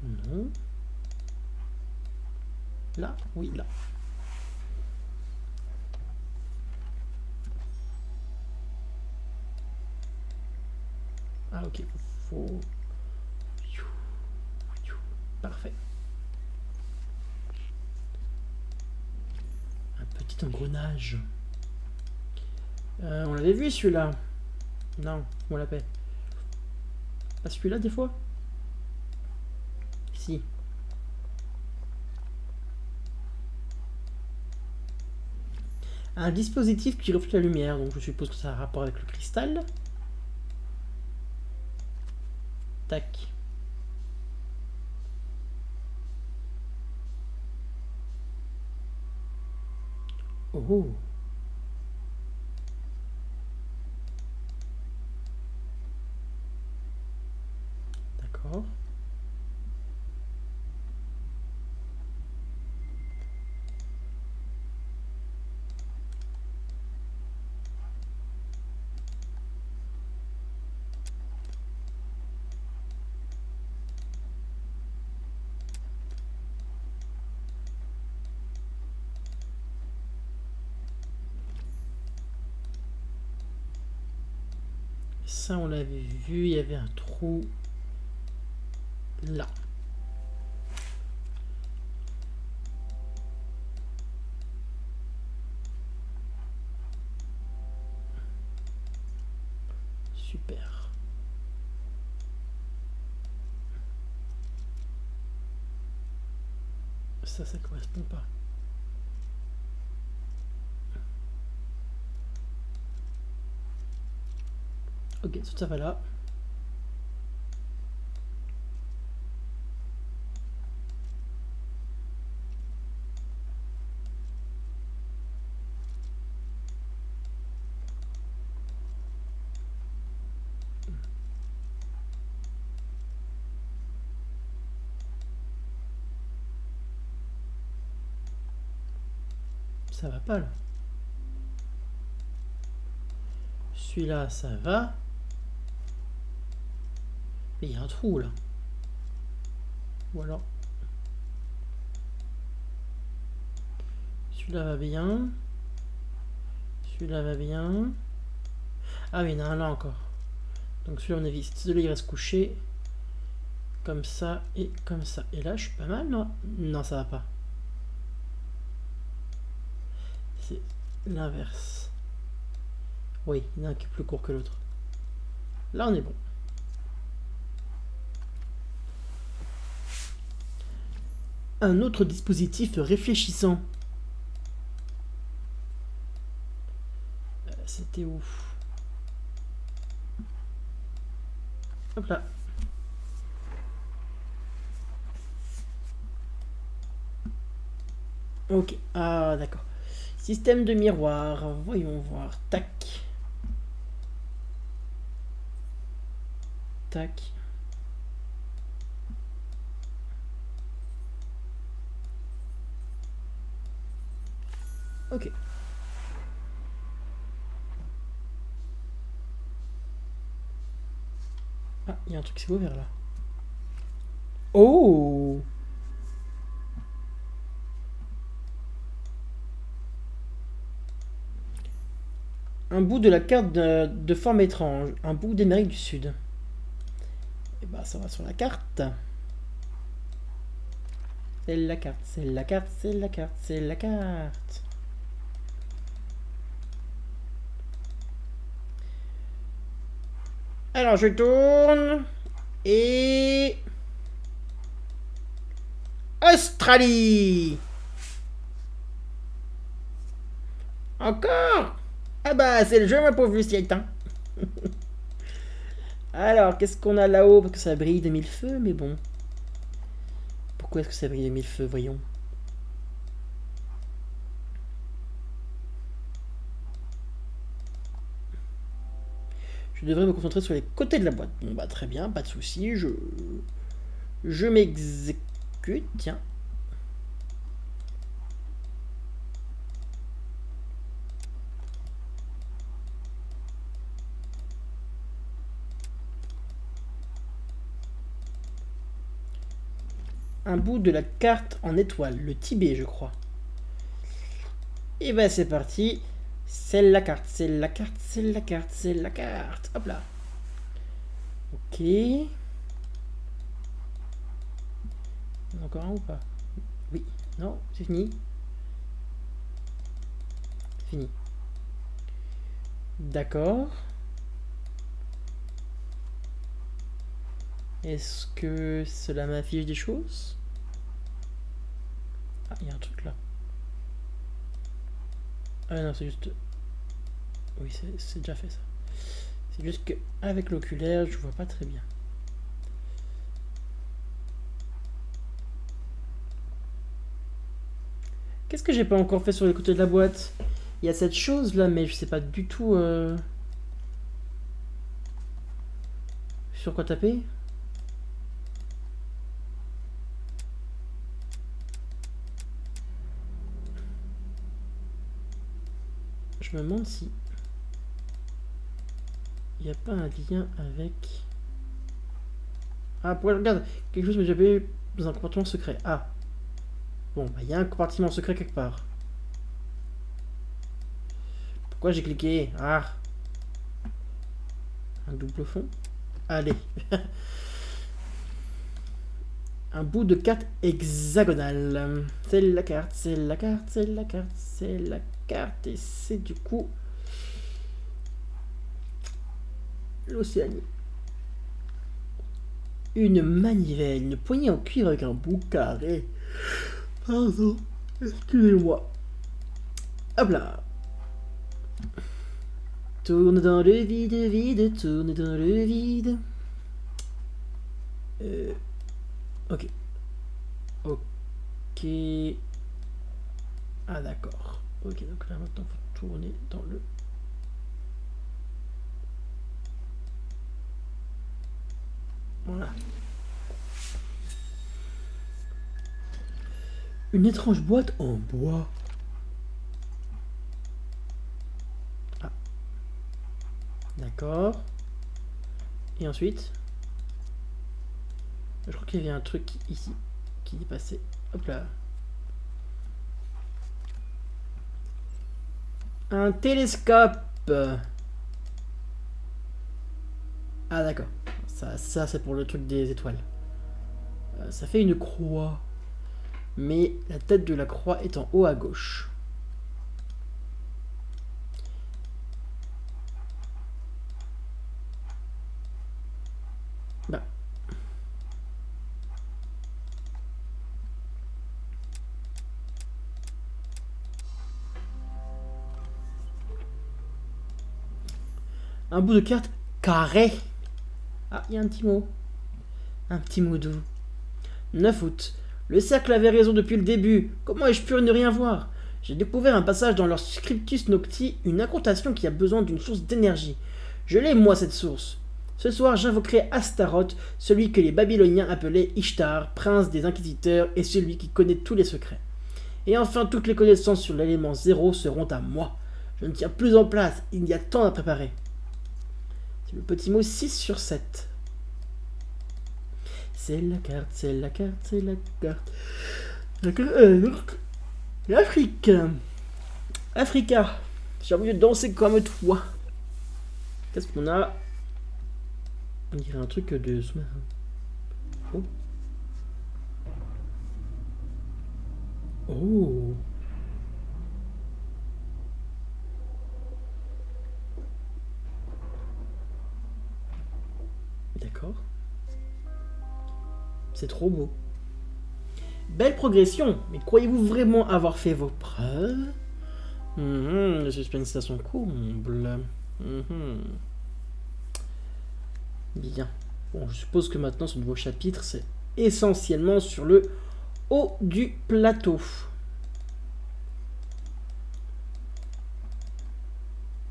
Speaker 1: Non. Là Oui, là. Ah ok, faut... Parfait. Un petit engrenage. Euh, on l'avait vu celui-là. Non, on l'a fait. Pas celui-là des fois? Si. Un dispositif qui reflète la lumière, donc je suppose que ça a un rapport avec le cristal. Oh. D'accord. On l'avait vu, il y avait un trou là. Super. Ça, ça correspond pas. Ok, tout ça va là. Ça va pas là. Celui-là, ça va. Il y a un trou là. Ou alors. Celui-là va bien. Celui-là va bien. Ah oui, il y en a un là encore. Donc celui-là on évite. Celui-là il reste couché. Comme ça et comme ça. Et là je suis pas mal, non? Non, ça va pas. C'est l'inverse. Oui, il y en a un qui est plus court que l'autre. Là on est bon. Un autre dispositif réfléchissant. Euh, c'était où? Hop là. Ok, ah d'accord. Système de miroir, voyons voir. Tac. Tac. Ok. Ah, il y a un truc qui s'est ouvert là. Oh Un bout de la carte de, forme étrange. Un bout d'Amérique du Sud. Et eh bah ben, ça va sur la carte. C'est la carte, c'est la carte, c'est la carte, c'est la carte. Alors, je tourne. Et... Australie Encore Ah bah, c'est le jeu, ma pauvre Luciette. Hein. Alors, qu'est-ce qu'on a là-haut? Parce que ça brille de mille feux, mais bon. Pourquoi est-ce que ça brille de mille feux Voyons? Je devrais me concentrer sur les côtés de la boîte. Bon, bah très bien, pas de souci. Je, je m'exécute. Tiens. un bout de la carte en étoile, le Tibet je crois. Et ben c'est parti, c'est la carte, c'est la carte, c'est la carte, c'est la carte. Hop là. Ok. Encore un ou pas? Oui. Non, c'est fini. Fini. D'accord. Est-ce que cela m'affiche des choses? Ah, il y a un truc là. Ah non, c'est juste... Oui, c'est déjà fait ça. C'est juste qu'avec l'oculaire, je vois pas très bien. Qu'est-ce que j'ai pas encore fait sur les côtés de la boîte? Il y a cette chose là, mais je sais pas du tout... Euh, sur quoi taper Je me demande si il n'y a pas un lien avec. Ah, pour regarde, quelque chose que j'avais dans un compartiment secret. Ah. Bon, bah, il y a un compartiment secret quelque part. Pourquoi j'ai cliqué? Ah. Un double fond? Allez. un bout de carte hexagonale. C'est la carte, c'est la carte, c'est la carte, c'est la carte. Et c'est du coup l'Océanie. Une manivelle, une poignée en cuivre avec un bout carré. Pardon, excusez-moi. Hop là. Tourne dans le vide, vide, tourne dans le vide. Euh, ok. Ok. Ah d'accord. Ok, donc là maintenant, il faut tourner dans le Voilà. Une étrange boîte en bois. Ah. D'accord. Et ensuite? Je crois qu'il y avait un truc ici qui est passé. Hop là. Un télescope. Ah d'accord. Ça, c'est pour le truc des étoiles. Euh, ça fait une croix. Mais la tête de la croix est en haut à gauche. Bout de carte carré. Ah, il y a un petit mot. Un petit mot doux. 9 août. Le cercle avait raison depuis le début. Comment ai-je pu ne rien voir? J'ai découvert un passage dans leur Scriptus Nocti, une incantation qui a besoin d'une source d'énergie. Je l'ai, moi, cette source. Ce soir, j'invoquerai Astaroth, celui que les Babyloniens appelaient Ishtar, prince des inquisiteurs et celui qui connaît tous les secrets. Et enfin, toutes les connaissances sur l'élément zéro seront à moi. Je ne tiens plus en place, il y a tant à préparer. Le petit mot 6 sur 7. C'est la carte, c'est la carte, c'est la carte. L'Afrique. Euh, Africa. J'ai envie de danser comme toi. Qu'est-ce qu'on a? On dirait un truc de sous-marin. Oh. Oh. C'est trop beau. Belle progression, mais croyez-vous vraiment avoir fait vos preuves? Mhm, Le suspense à son comble. Mhm. Bien. Bon, je suppose que maintenant ce nouveau chapitre, c'est essentiellement sur le haut du plateau.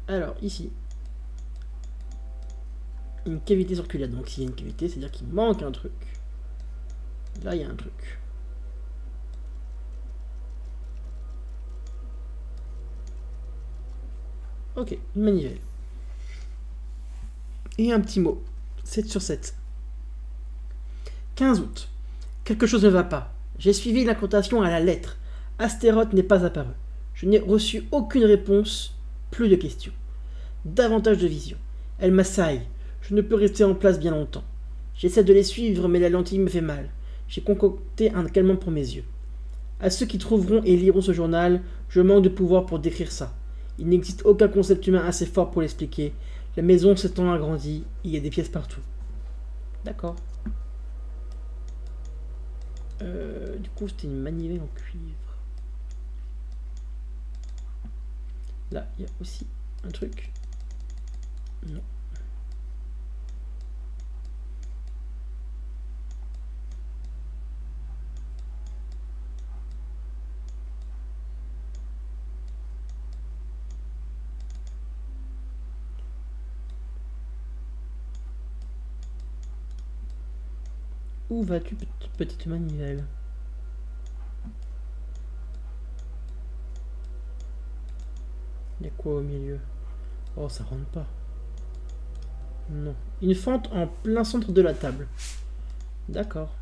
Speaker 1: Alors, ici, une cavité circulaire. Donc s'il y a une cavité, c'est-à-dire qu'il manque un truc. Là, il y a un truc. Ok, une manivelle. Et un petit mot. 7 sur 7. 15 août. Quelque chose ne va pas. J'ai suivi l'incantation à la lettre. Astéroth n'est pas apparu. Je n'ai reçu aucune réponse, plus de questions. Davantage de visions. Elle m'assaille. Je ne peux rester en place bien longtemps. J'essaie de les suivre, mais la lentille me fait mal. J'ai concocté un calmant pour mes yeux. À ceux qui trouveront et liront ce journal, je manque de pouvoir pour décrire ça. Il n'existe aucun concept humain assez fort pour l'expliquer. La maison s'étend agrandie, il y a des pièces partout. D'accord. Euh, du coup, c'était une manivelle en cuivre. Là, il y a aussi un truc. Non. Où vas-tu, petite manivelle? Il y a quoi au milieu? Oh, ça rentre pas. Non. Une fente en plein centre de la table. D'accord.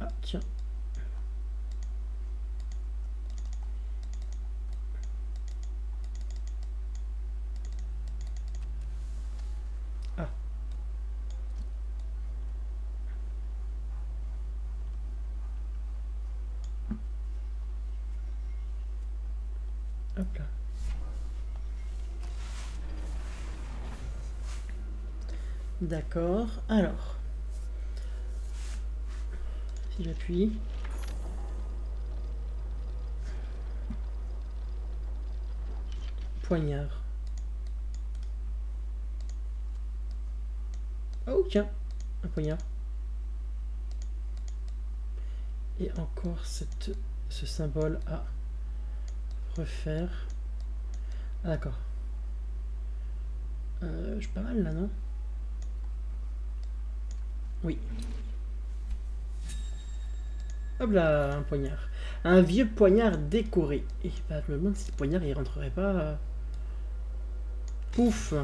Speaker 1: Ah, tiens. D'accord. Alors. Si j'appuie. Poignard. Oh tiens, un poignard. Et encore cette, ce symbole à refaire. Ah, d'accord. Euh, je suis pas mal là, non? Oui. Hop là, un poignard. Un vieux poignard décoré. Et bah, je me demande si le poignard il rentrerait pas. Euh, pouf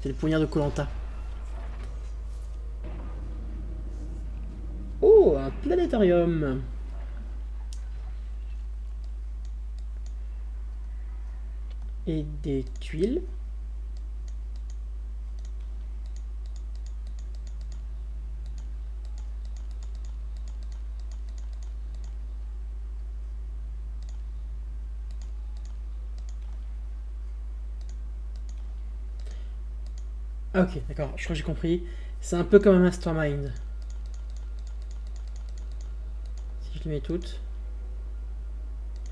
Speaker 1: C'est le poignard de Colanta. Oh, un planétarium Et des tuiles. Ah, ok, d'accord, je crois que j'ai compris. C'est un peu comme un mastermind. Si je les mets toutes.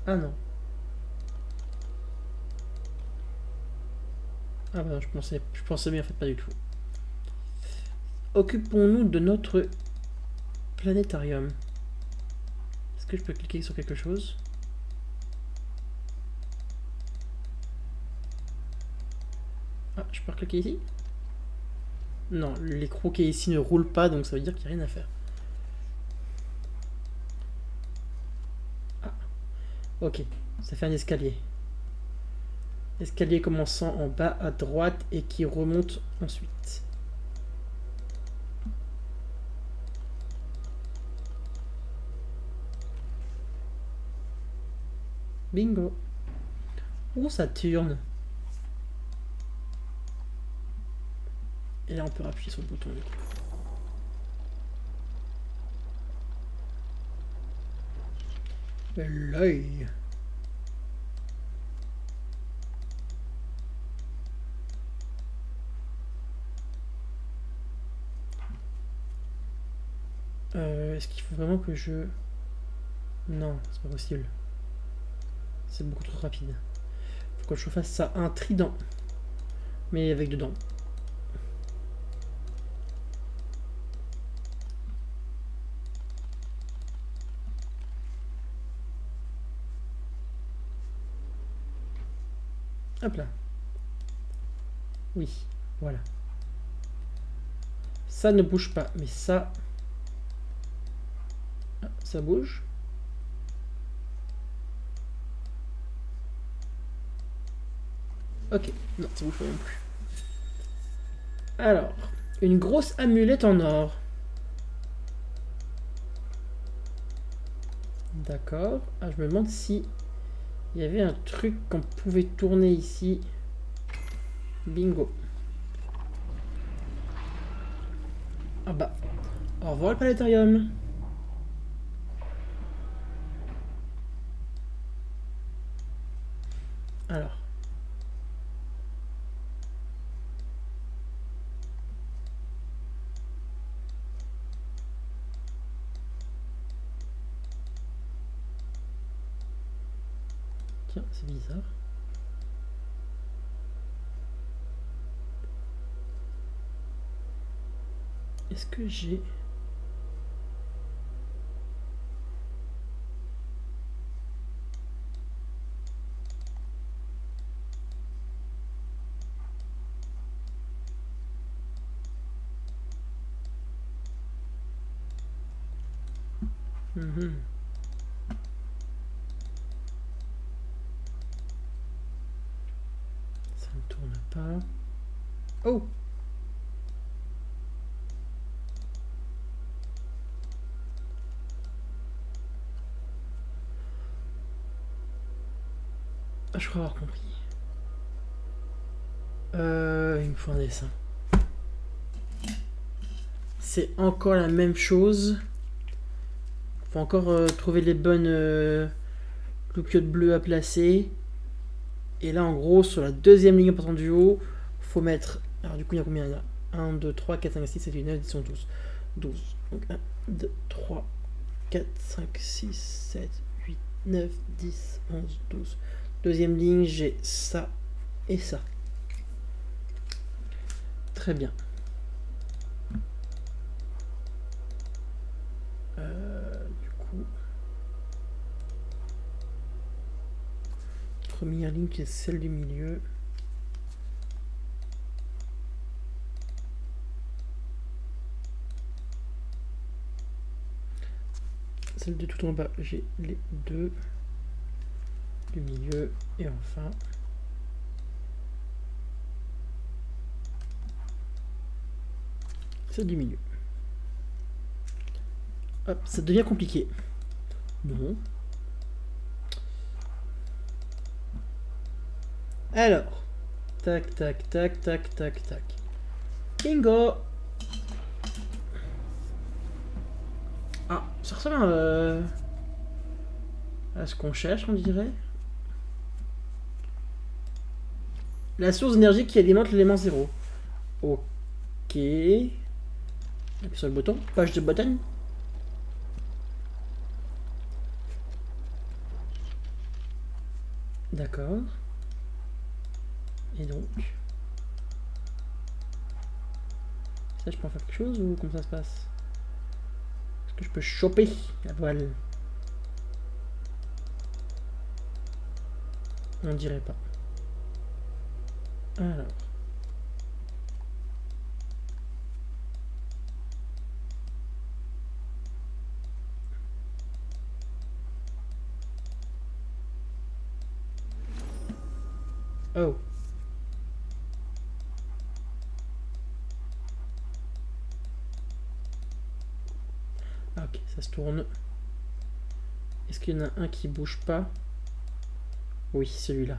Speaker 1: Ah non. Ah bah non, je pensais, je pensais bien en fait pas du tout. Occupons-nous de notre planétarium. Est-ce que je peux cliquer sur quelque chose? Ah, je peux cliquer ici? Non, l'écrou qui est ici ne roule pas, donc ça veut dire qu'il n'y a rien à faire. Ah. Ok, ça fait un escalier. Escalier commençant en bas à droite et qui remonte ensuite. Bingo. Oh, ça tourne? Et là, on peut appuyer sur le bouton. L'œil. Euh, Est-ce qu'il faut vraiment que je... Non, c'est pas possible. C'est beaucoup trop rapide. Faut que je fasse ça un trident. Mais avec dedans. Hop là. Oui, voilà. Ça ne bouge pas, mais ça... Ça bouge. Ok, non, ça bouge pas non plus. Alors, une grosse amulette en or. D'accord. Ah, je me demande si il y avait un truc qu'on pouvait tourner ici. Bingo. Ah bah. Au revoir le planétarium. Alors. Tiens, c'est bizarre. Est-ce que j'ai... Mhm. Ça ne tourne pas. Oh Ah, Je crois avoir compris. Euh, il me faut un dessin. C'est encore la même chose. Faut encore euh, trouver les bonnes euh, loupiotes bleues à placer. Et là, en gros, sur la deuxième ligne importante du haut, faut mettre. Alors, du coup, il y a combien là 1, 2, 3, 4, 5, 6, 7, 8, 9, 10, 11, 12. 12. Donc 1, 2, 3, 4, 5, 6, 7, 8, 9, 10, 11, 12. Deuxième ligne, j'ai ça et ça. Très bien. Euh, du coup, première ligne qui est celle du milieu. Celle de tout en bas, j'ai les deux du milieu et enfin celle du milieu. Hop, ça devient compliqué. Bon. Alors. Tac, tac, tac, tac, tac, tac. Bingo Ah, ça ressemble euh, à ce qu'on cherche, on dirait. La source d'énergie qui alimente l'élément 0. Ok. Appuie sur le bouton. Page de button. D'accord. Et donc Ça, je peux en faire quelque chose ou comment ça se passe? Est-ce que je peux choper la voile? On dirait pas. Alors. Oh. Ah, ok, ça se tourne. Est-ce qu'il y en a un qui bouge pas? Oui, celui-là.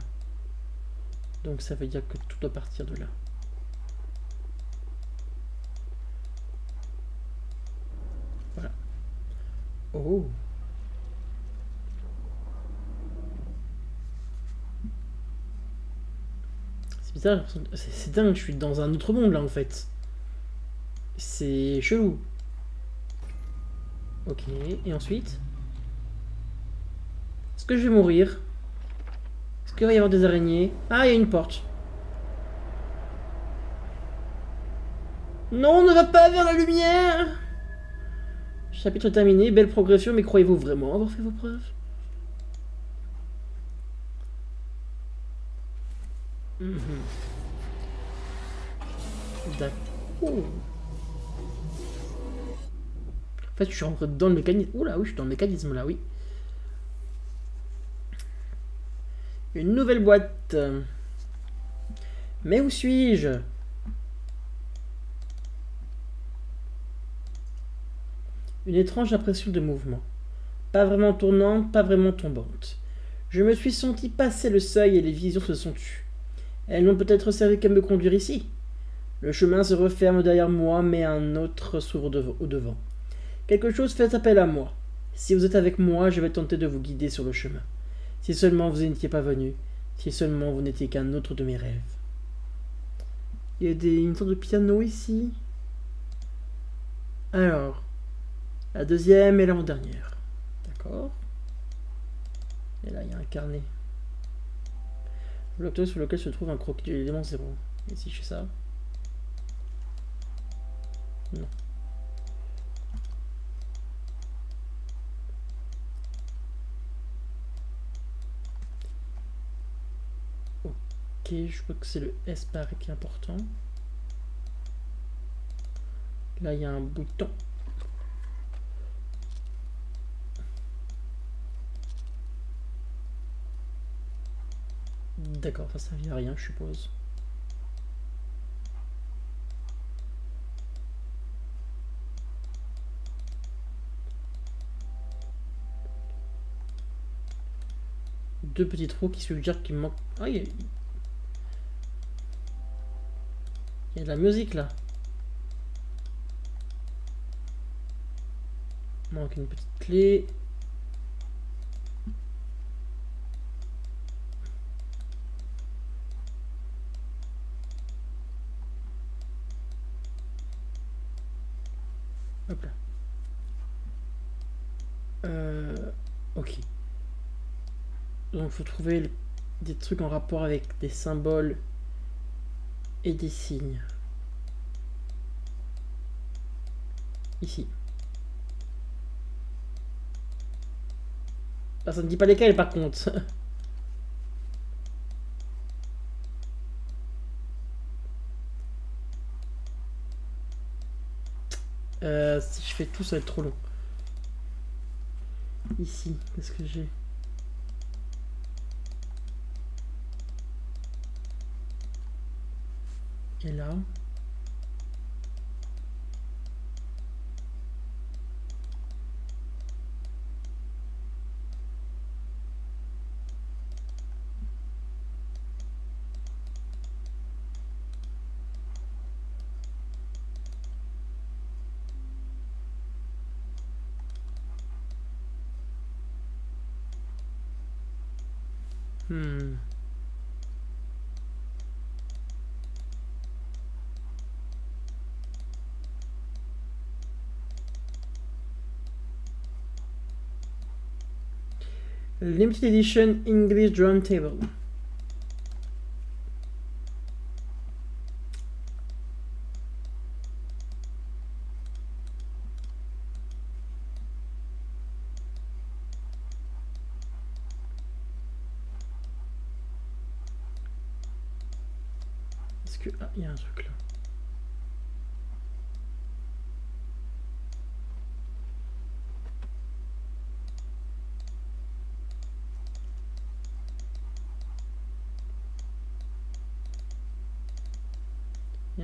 Speaker 1: Donc ça veut dire que tout doit partir de là. Voilà. Oh C'est bizarre, c'est dingue, je suis dans un autre monde là en fait. C'est chelou. Ok, et ensuite? Est-ce que je vais mourir? Qu'il va y avoir des araignées Ah, il y a une porte. Non, ne va pas vers la lumière Chapitre terminé, belle progression, mais croyez-vous vraiment avoir fait vos preuves? Mhm. D'accord. En fait, je suis rentré dans le mécanisme. Oula, oui, je suis dans le mécanisme là, oui. Une nouvelle boîte. Mais où suis-je? Une étrange impression de mouvement. Pas vraiment tournante, pas vraiment tombante. Je me suis senti passer le seuil et les visions se sont tues. Elles n'ont peut-être servi qu'à me conduire ici. Le chemin se referme derrière moi, mais un autre s'ouvre au devant. Quelque chose fait appel à moi. Si vous êtes avec moi, je vais tenter de vous guider sur le chemin. Si seulement vous n'étiez pas venu, si seulement vous n'étiez qu'un autre de mes rêves. Il y a des, une sorte de piano ici. Alors, la deuxième et l'avant-dernière. D'accord Et là, il y a un carnet. Le sur lequel se trouve un croquis de l'élément 0. Et si je fais ça? Non. Je crois que c'est le S pareil qui est important. Là, il y a un bouton. D'accord, ça servir à rien, je suppose. Deux petits trous qui suggèrent qu'il manque... Ah, il y, a... il y a de la musique là. Manque une petite clé. Hop là. Euh, ok. Donc faut trouver des trucs en rapport avec des symboles et des signes. Ici. Ah, ça ne dit pas lesquels par contre. Euh, si je fais tout, ça va être trop long. Ici, qu'est-ce que j'ai Et là Limited Edition English Drum Table.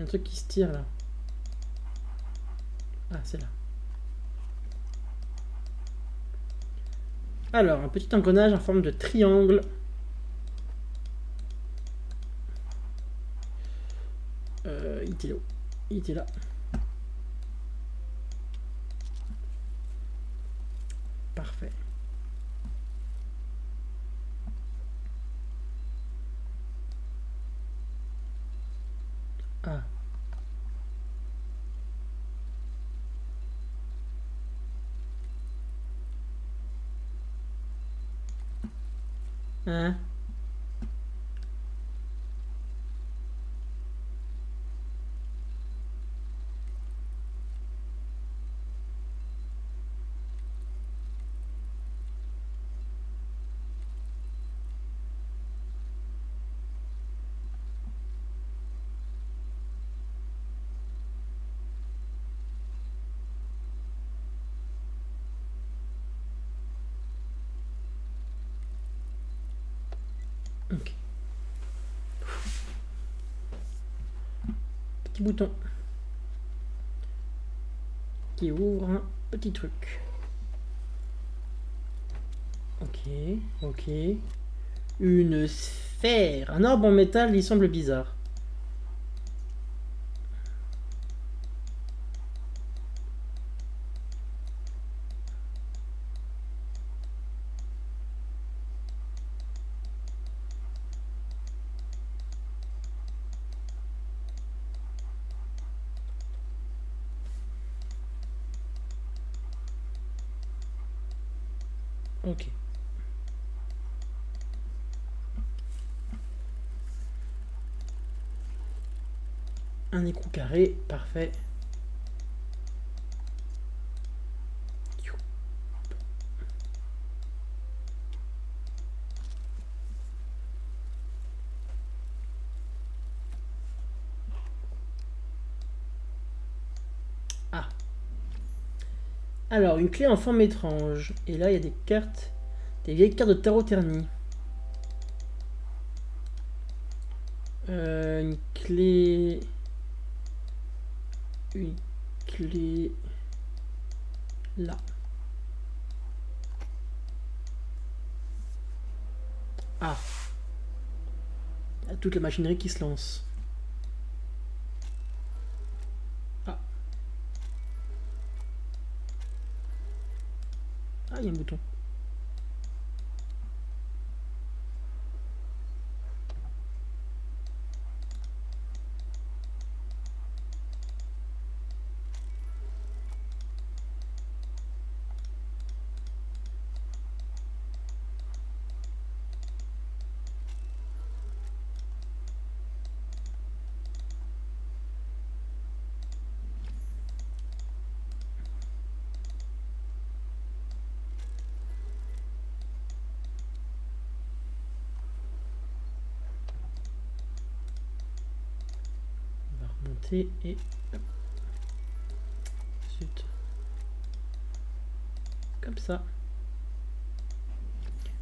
Speaker 1: Un truc qui se tire là. Ah, c'est là. Alors, un petit engrenage en forme de triangle. Euh, il était là. Il était là. Parfait. Ah. 嗯。Petit bouton qui ouvre un petit truc. Ok, ok. Une sphère. Un orbe en métal, il semble bizarre. Ok. Un écrou carré, parfait. Ah. Alors, une clé en forme étrange. Et là, il y a des cartes, des vieilles cartes de tarot terni. Euh, une clé... Une clé... Là. Ah. Il y a toute la machinerie qui se lance. Ah. Ah, il y a un bouton. Et... Comme ça.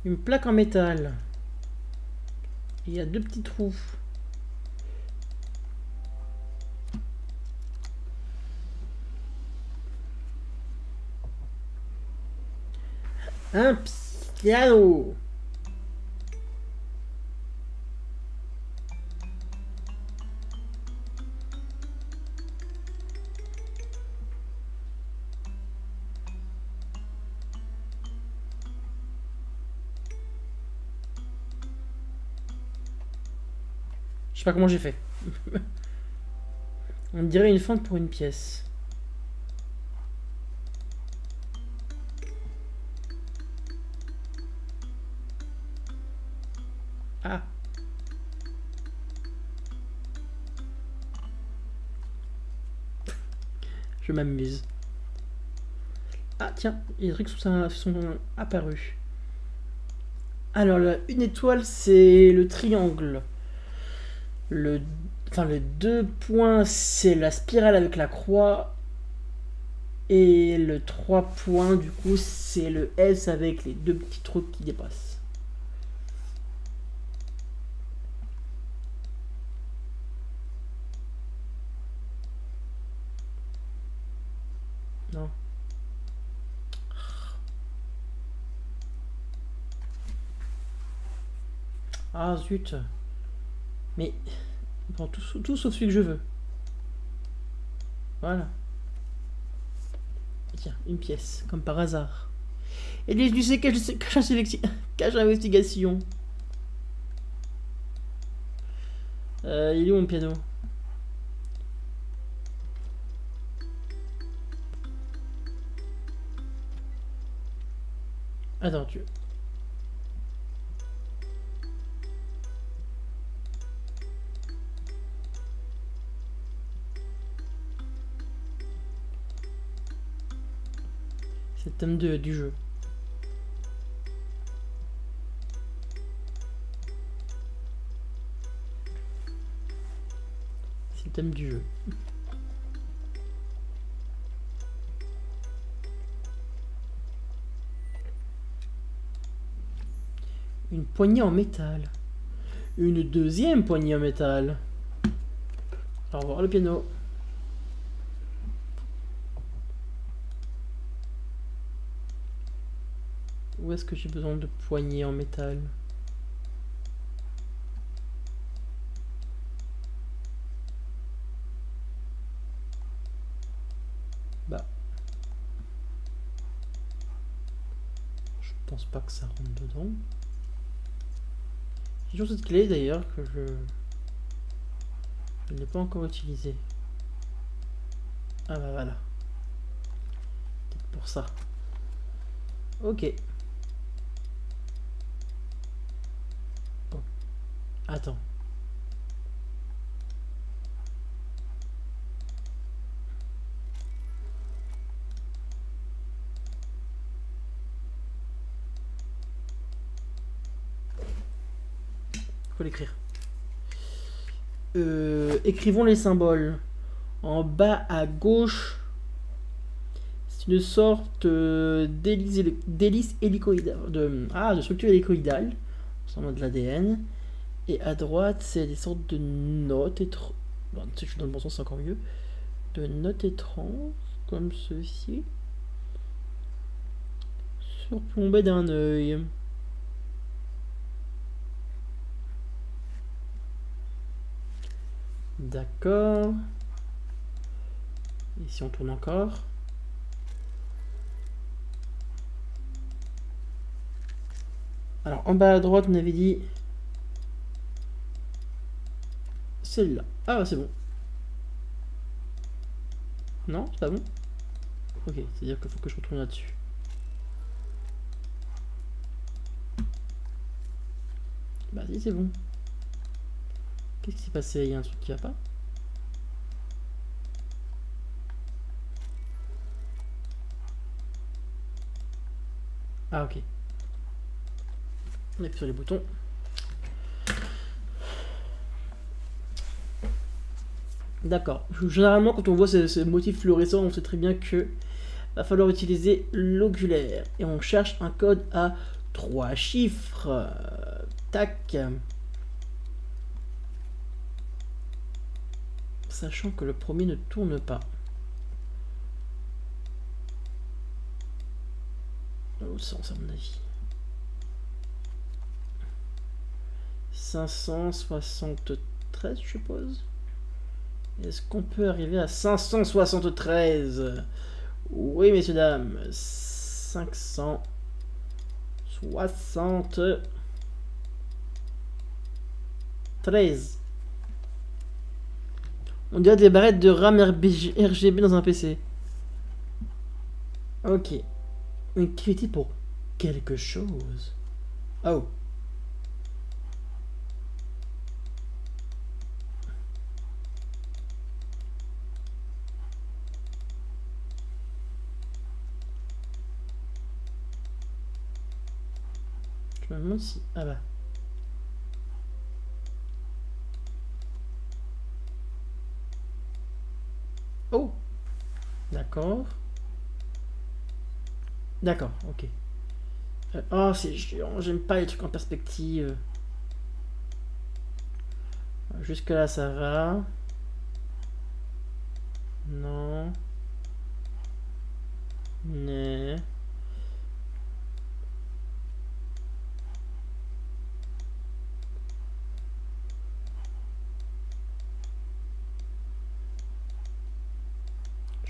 Speaker 1: Une plaque en métal. Il y a deux petits trous. Un piano. Sais pas comment j'ai fait. On dirait une fente pour une pièce. Ah. Je m'amuse. Ah tiens, les trucs sont, sont apparus. Alors, la- une étoile, c'est le triangle. Le, enfin, le deux points, c'est la spirale avec la croix. Et le trois points, du coup, c'est le S avec les deux petits trous qui dépassent. Ah zut. Mais bon, tout, tout sauf celui que je veux. Voilà. Tiens, une pièce, comme par hasard. Et lui, tu sais cache investigation. Euh, il est où mon piano? Attends, tu... Thème de- du jeu. Thème du jeu. Une poignée en métal. Une deuxième poignée en métal. Au revoir le piano. Où est-ce que j'ai besoin de poignées en métal? Bah. Je pense pas que ça rentre dedans. J'ai toujours cette clé d'ailleurs que je... Je ne l'ai pas encore utilisée. Ah bah voilà. Peut-être pour ça. Ok. Attends. Faut l'écrire. Euh, écrivons les symboles. En bas à gauche, c'est une sorte euh, d'hélice hélicoïdale, de, ah, de structure hélicoïdale, ressemble de l'ADN. Et à droite, c'est des sortes de notes étranges. Bon, si je suis dans le bon sens, c'est encore mieux. De notes étranges, comme ceci. Surplombé d'un œil. D'accord. Ici on tourne encore. Alors en bas à droite on avait dit celle-là. Ah bah, c'est bon. Non, c'est pas bon Ok, c'est-à-dire qu'il faut que je retourne là-dessus. Bah si c'est bon. Qu'est-ce qui s'est passé? Il y a un truc qui va pas? Ah ok. On appuie sur les boutons. D'accord. Généralement, quand on voit ces, motifs fluorescents, on sait très bien que va falloir utiliser l'oculaire. Et on cherche un code à trois chiffres. Tac. sachant que le premier ne tourne pas. Dans l'autre sens, à mon avis. 573, je suppose. Est-ce qu'on peut arriver à 573 Oui, messieurs, dames. 573. On dirait des barrettes de RAM RGB dans un PC. Ok. Une critique pour quelque chose. Oh. Ah bah. Oh D'accord. D'accord, ok. Euh, oh, c'est chiant, j'aime pas les trucs en perspective. Jusque là, ça va. Non. Non.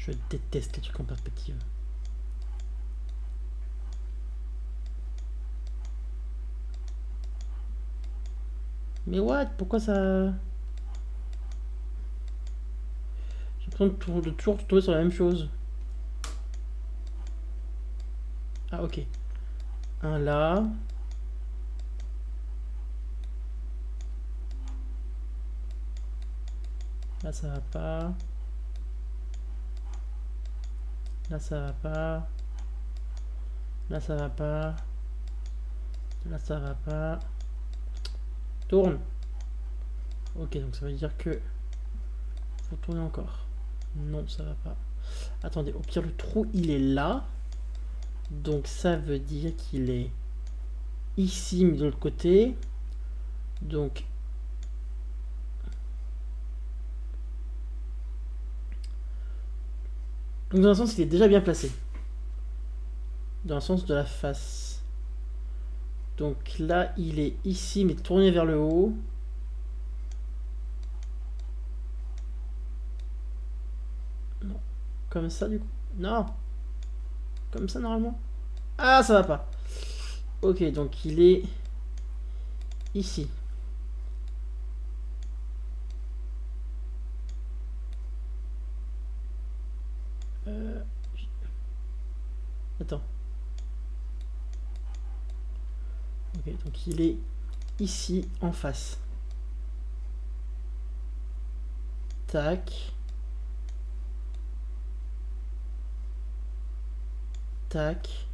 Speaker 1: Je déteste les trucs en perspective. Mais what? Pourquoi ça... J'ai l'impression de, toujours tomber sur la même chose. Ah ok. Un là. Là ça va pas. Là, ça va pas. Là, ça va pas. Là, ça va pas. Tourne. Ok, donc ça veut dire que... Faut tourner encore. Non, ça va pas. Attendez, au pire, le trou, il est là. Donc ça veut dire qu'il est ici, mais de l'autre côté. Donc Donc dans un sens, il est déjà bien placé. Dans le sens de la face. Donc là, il est ici, mais tourné vers le haut. Comme ça, du coup? Non. Comme ça, normalement? Ah, ça va pas. Ok, donc il est ici. Euh... Attends. Ok, donc il est ici en face. Tac. Tac.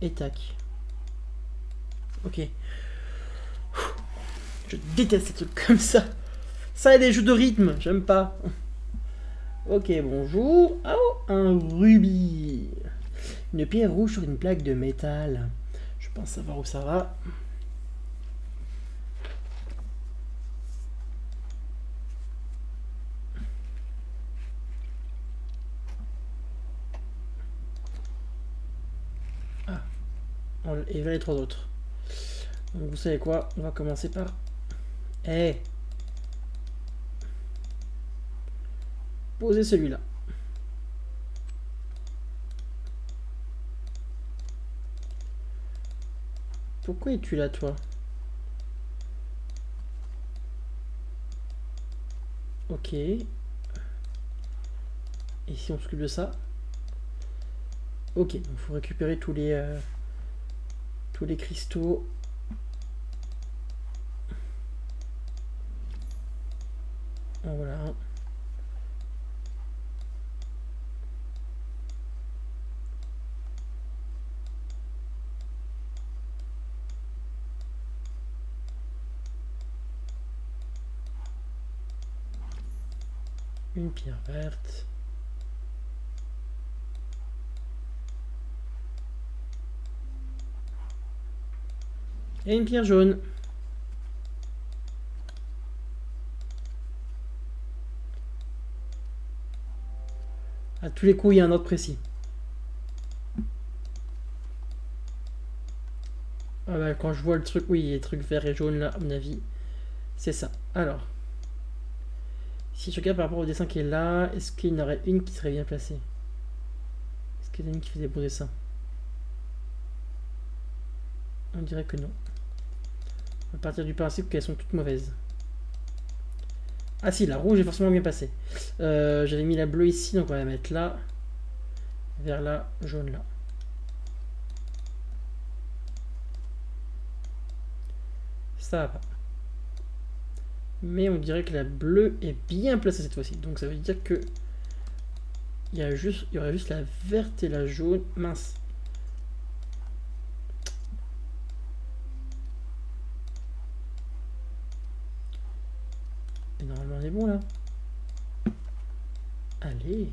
Speaker 1: Et tac. Ok. Je déteste ces trucs comme ça. Ça et les jeux de rythme, j'aime pas. Ok, bonjour. Oh, un rubis. Une pierre rouge sur une plaque de métal. Je pense savoir où ça va. Ah. Et là les trois autres. Vous savez quoi? On va commencer par... Eh Poser celui-là. Pourquoi es-tu là, toi? Ok. Et si on s'occupe de ça? Ok, il faut récupérer tous les, euh, tous les cristaux. Voilà. Pierre verte. Et une pierre jaune. À tous les coups, il y a un ordre précis. Ah bah, quand je vois le truc, oui, les trucs vert et jaune là, à mon avis, c'est ça. Alors. Si je regarde par rapport au dessin qui est là, est-ce qu'il y en aurait une qui serait bien placée? Est-ce qu'il y en a une qui fait des beaux dessins On dirait que non. À partir du principe qu'elles sont toutes mauvaises. Ah si, la rouge est forcément bien passée. Euh, j'avais mis la bleue ici, donc on va la mettre là. Vers là, jaune là. Ça va pas mais on dirait que la bleue est bien placée cette fois-ci. Donc ça veut dire que il y, a juste, il y aurait juste la verte et la jaune. Mince. Et normalement on est bon là. Allez.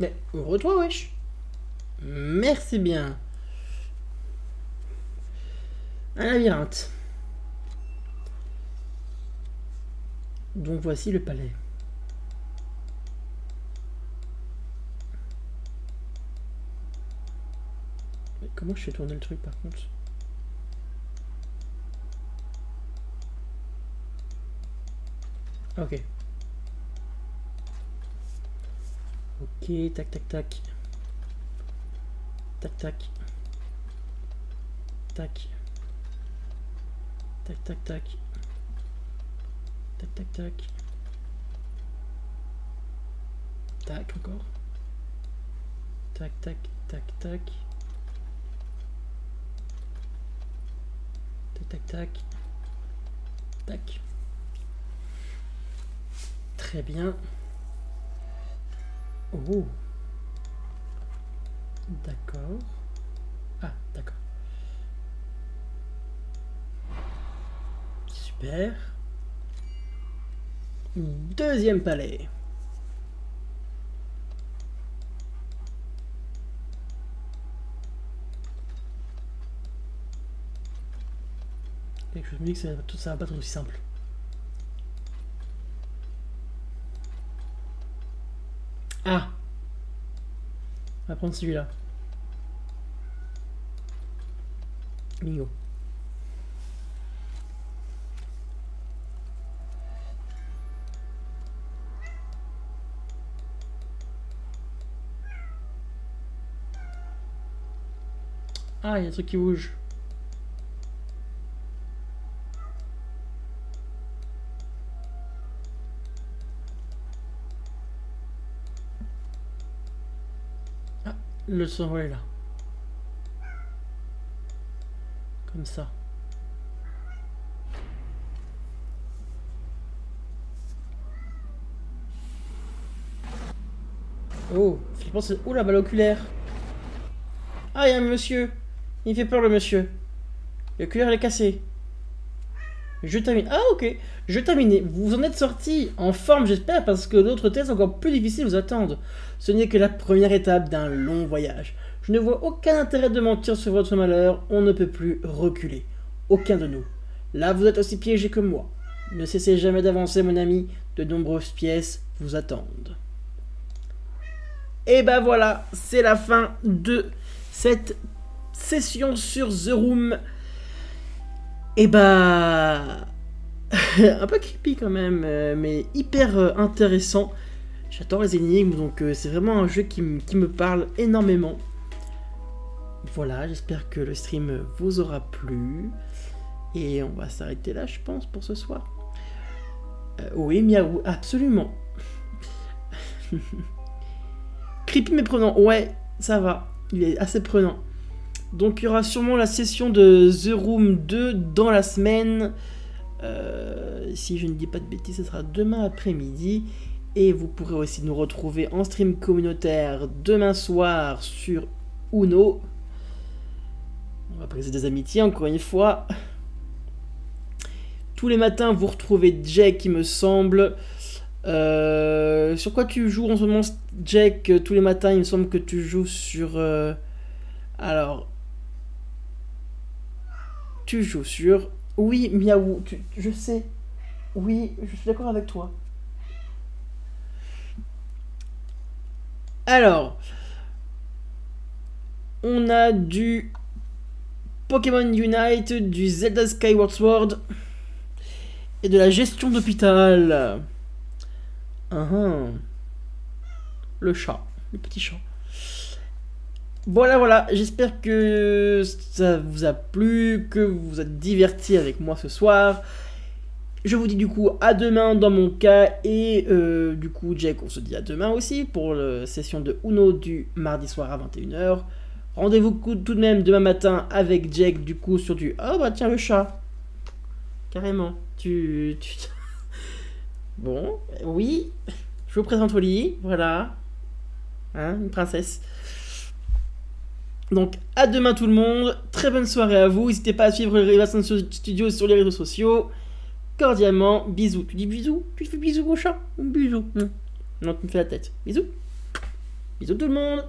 Speaker 1: Mais ouvre-toi, wesh. Merci bien. Un labyrinthe. Donc voici le palais. Comment je fais tourner le truc par contre? Ok. Ok, tac, tac, tac. Tac, tac. Tac. Tac, tac, tac. Tac, tac, tac. Tac, encore. Tac, tac, tac, tac. Tac, tac, tac. Tac. Très bien. Oh. D'accord. Ah, d'accord. Super. Deuxième palais. Quelque chose me dit que ça, ça va pas être aussi simple. Ah On va prendre celui-là. Bingo. Ah, il y a un truc qui bouge. Le son est là. Comme ça. Oh, flippant, c'est... Ouh, la balle oculaire. Ah, il y a un monsieur. Il fait peur le monsieur. Le cuillère est cassé. Je termine. Ah ok, je termine. Vous en êtes sorti en forme j'espère parce que d'autres tests encore plus difficiles vous attendent. Ce n'est que la première étape d'un long voyage. Je ne vois aucun intérêt de mentir sur votre malheur, on ne peut plus reculer. Aucun de nous. Là vous êtes aussi piégé que moi. Ne cessez jamais d'avancer mon ami, de nombreuses pièces vous attendent. Et ben voilà, c'est la fin de cette session sur The Room. Et bah. un peu creepy quand même, euh, mais hyper euh, intéressant. J'adore les énigmes, donc euh, c'est vraiment un jeu qui, me parle énormément. Voilà, j'espère que le stream vous aura plu. Et on va s'arrêter là, je pense, pour ce soir. oui, miaou, absolument. Creepy mais prenant, ouais, ça va. Il est assez prenant. Donc il y aura sûrement la session de The Room 2 dans la semaine. Euh, si je ne dis pas de bêtises, ce sera demain après-midi. Et vous pourrez aussi nous retrouver en stream communautaire demain soir sur Uno. On va briser des amitiés encore une fois. Tous les matins, vous retrouvez Jack, il me semble. Euh, sur quoi tu joues en ce moment, Jack? Tous les matins, il me semble que tu joues sur. Euh, alors, tu joues sur. Oui, miaou, je sais. Oui, je suis d'accord avec toi. Alors, on a du Pokémon Unite, du Zelda Skyward Sword et de la gestion d'hôpital. Uh Le chat, le petit chat. Voilà, voilà, j'espère que ça vous a plu, que vous vous êtes divertis avec moi ce soir. Je vous dis du coup à demain dans mon cas et euh, du coup Jack on se dit à demain aussi pour la session de Uno du mardi soir à 21h. Rendez-vous tout de même demain matin avec Jack du coup sur du... Oh bah tiens le chat. Carrément. Tu... tu... bon, oui. Je vous présente lit, voilà. Hein, une princesse. Donc à demain tout le monde, très bonne soirée à vous, n'hésitez pas à suivre Rivasson Studio sur les réseaux sociaux. Cordialement, bisous. Tu dis bisous Tu fais bisous au chat Bisous. Non, tu me fais la tête. Bisous. Bisous tout le monde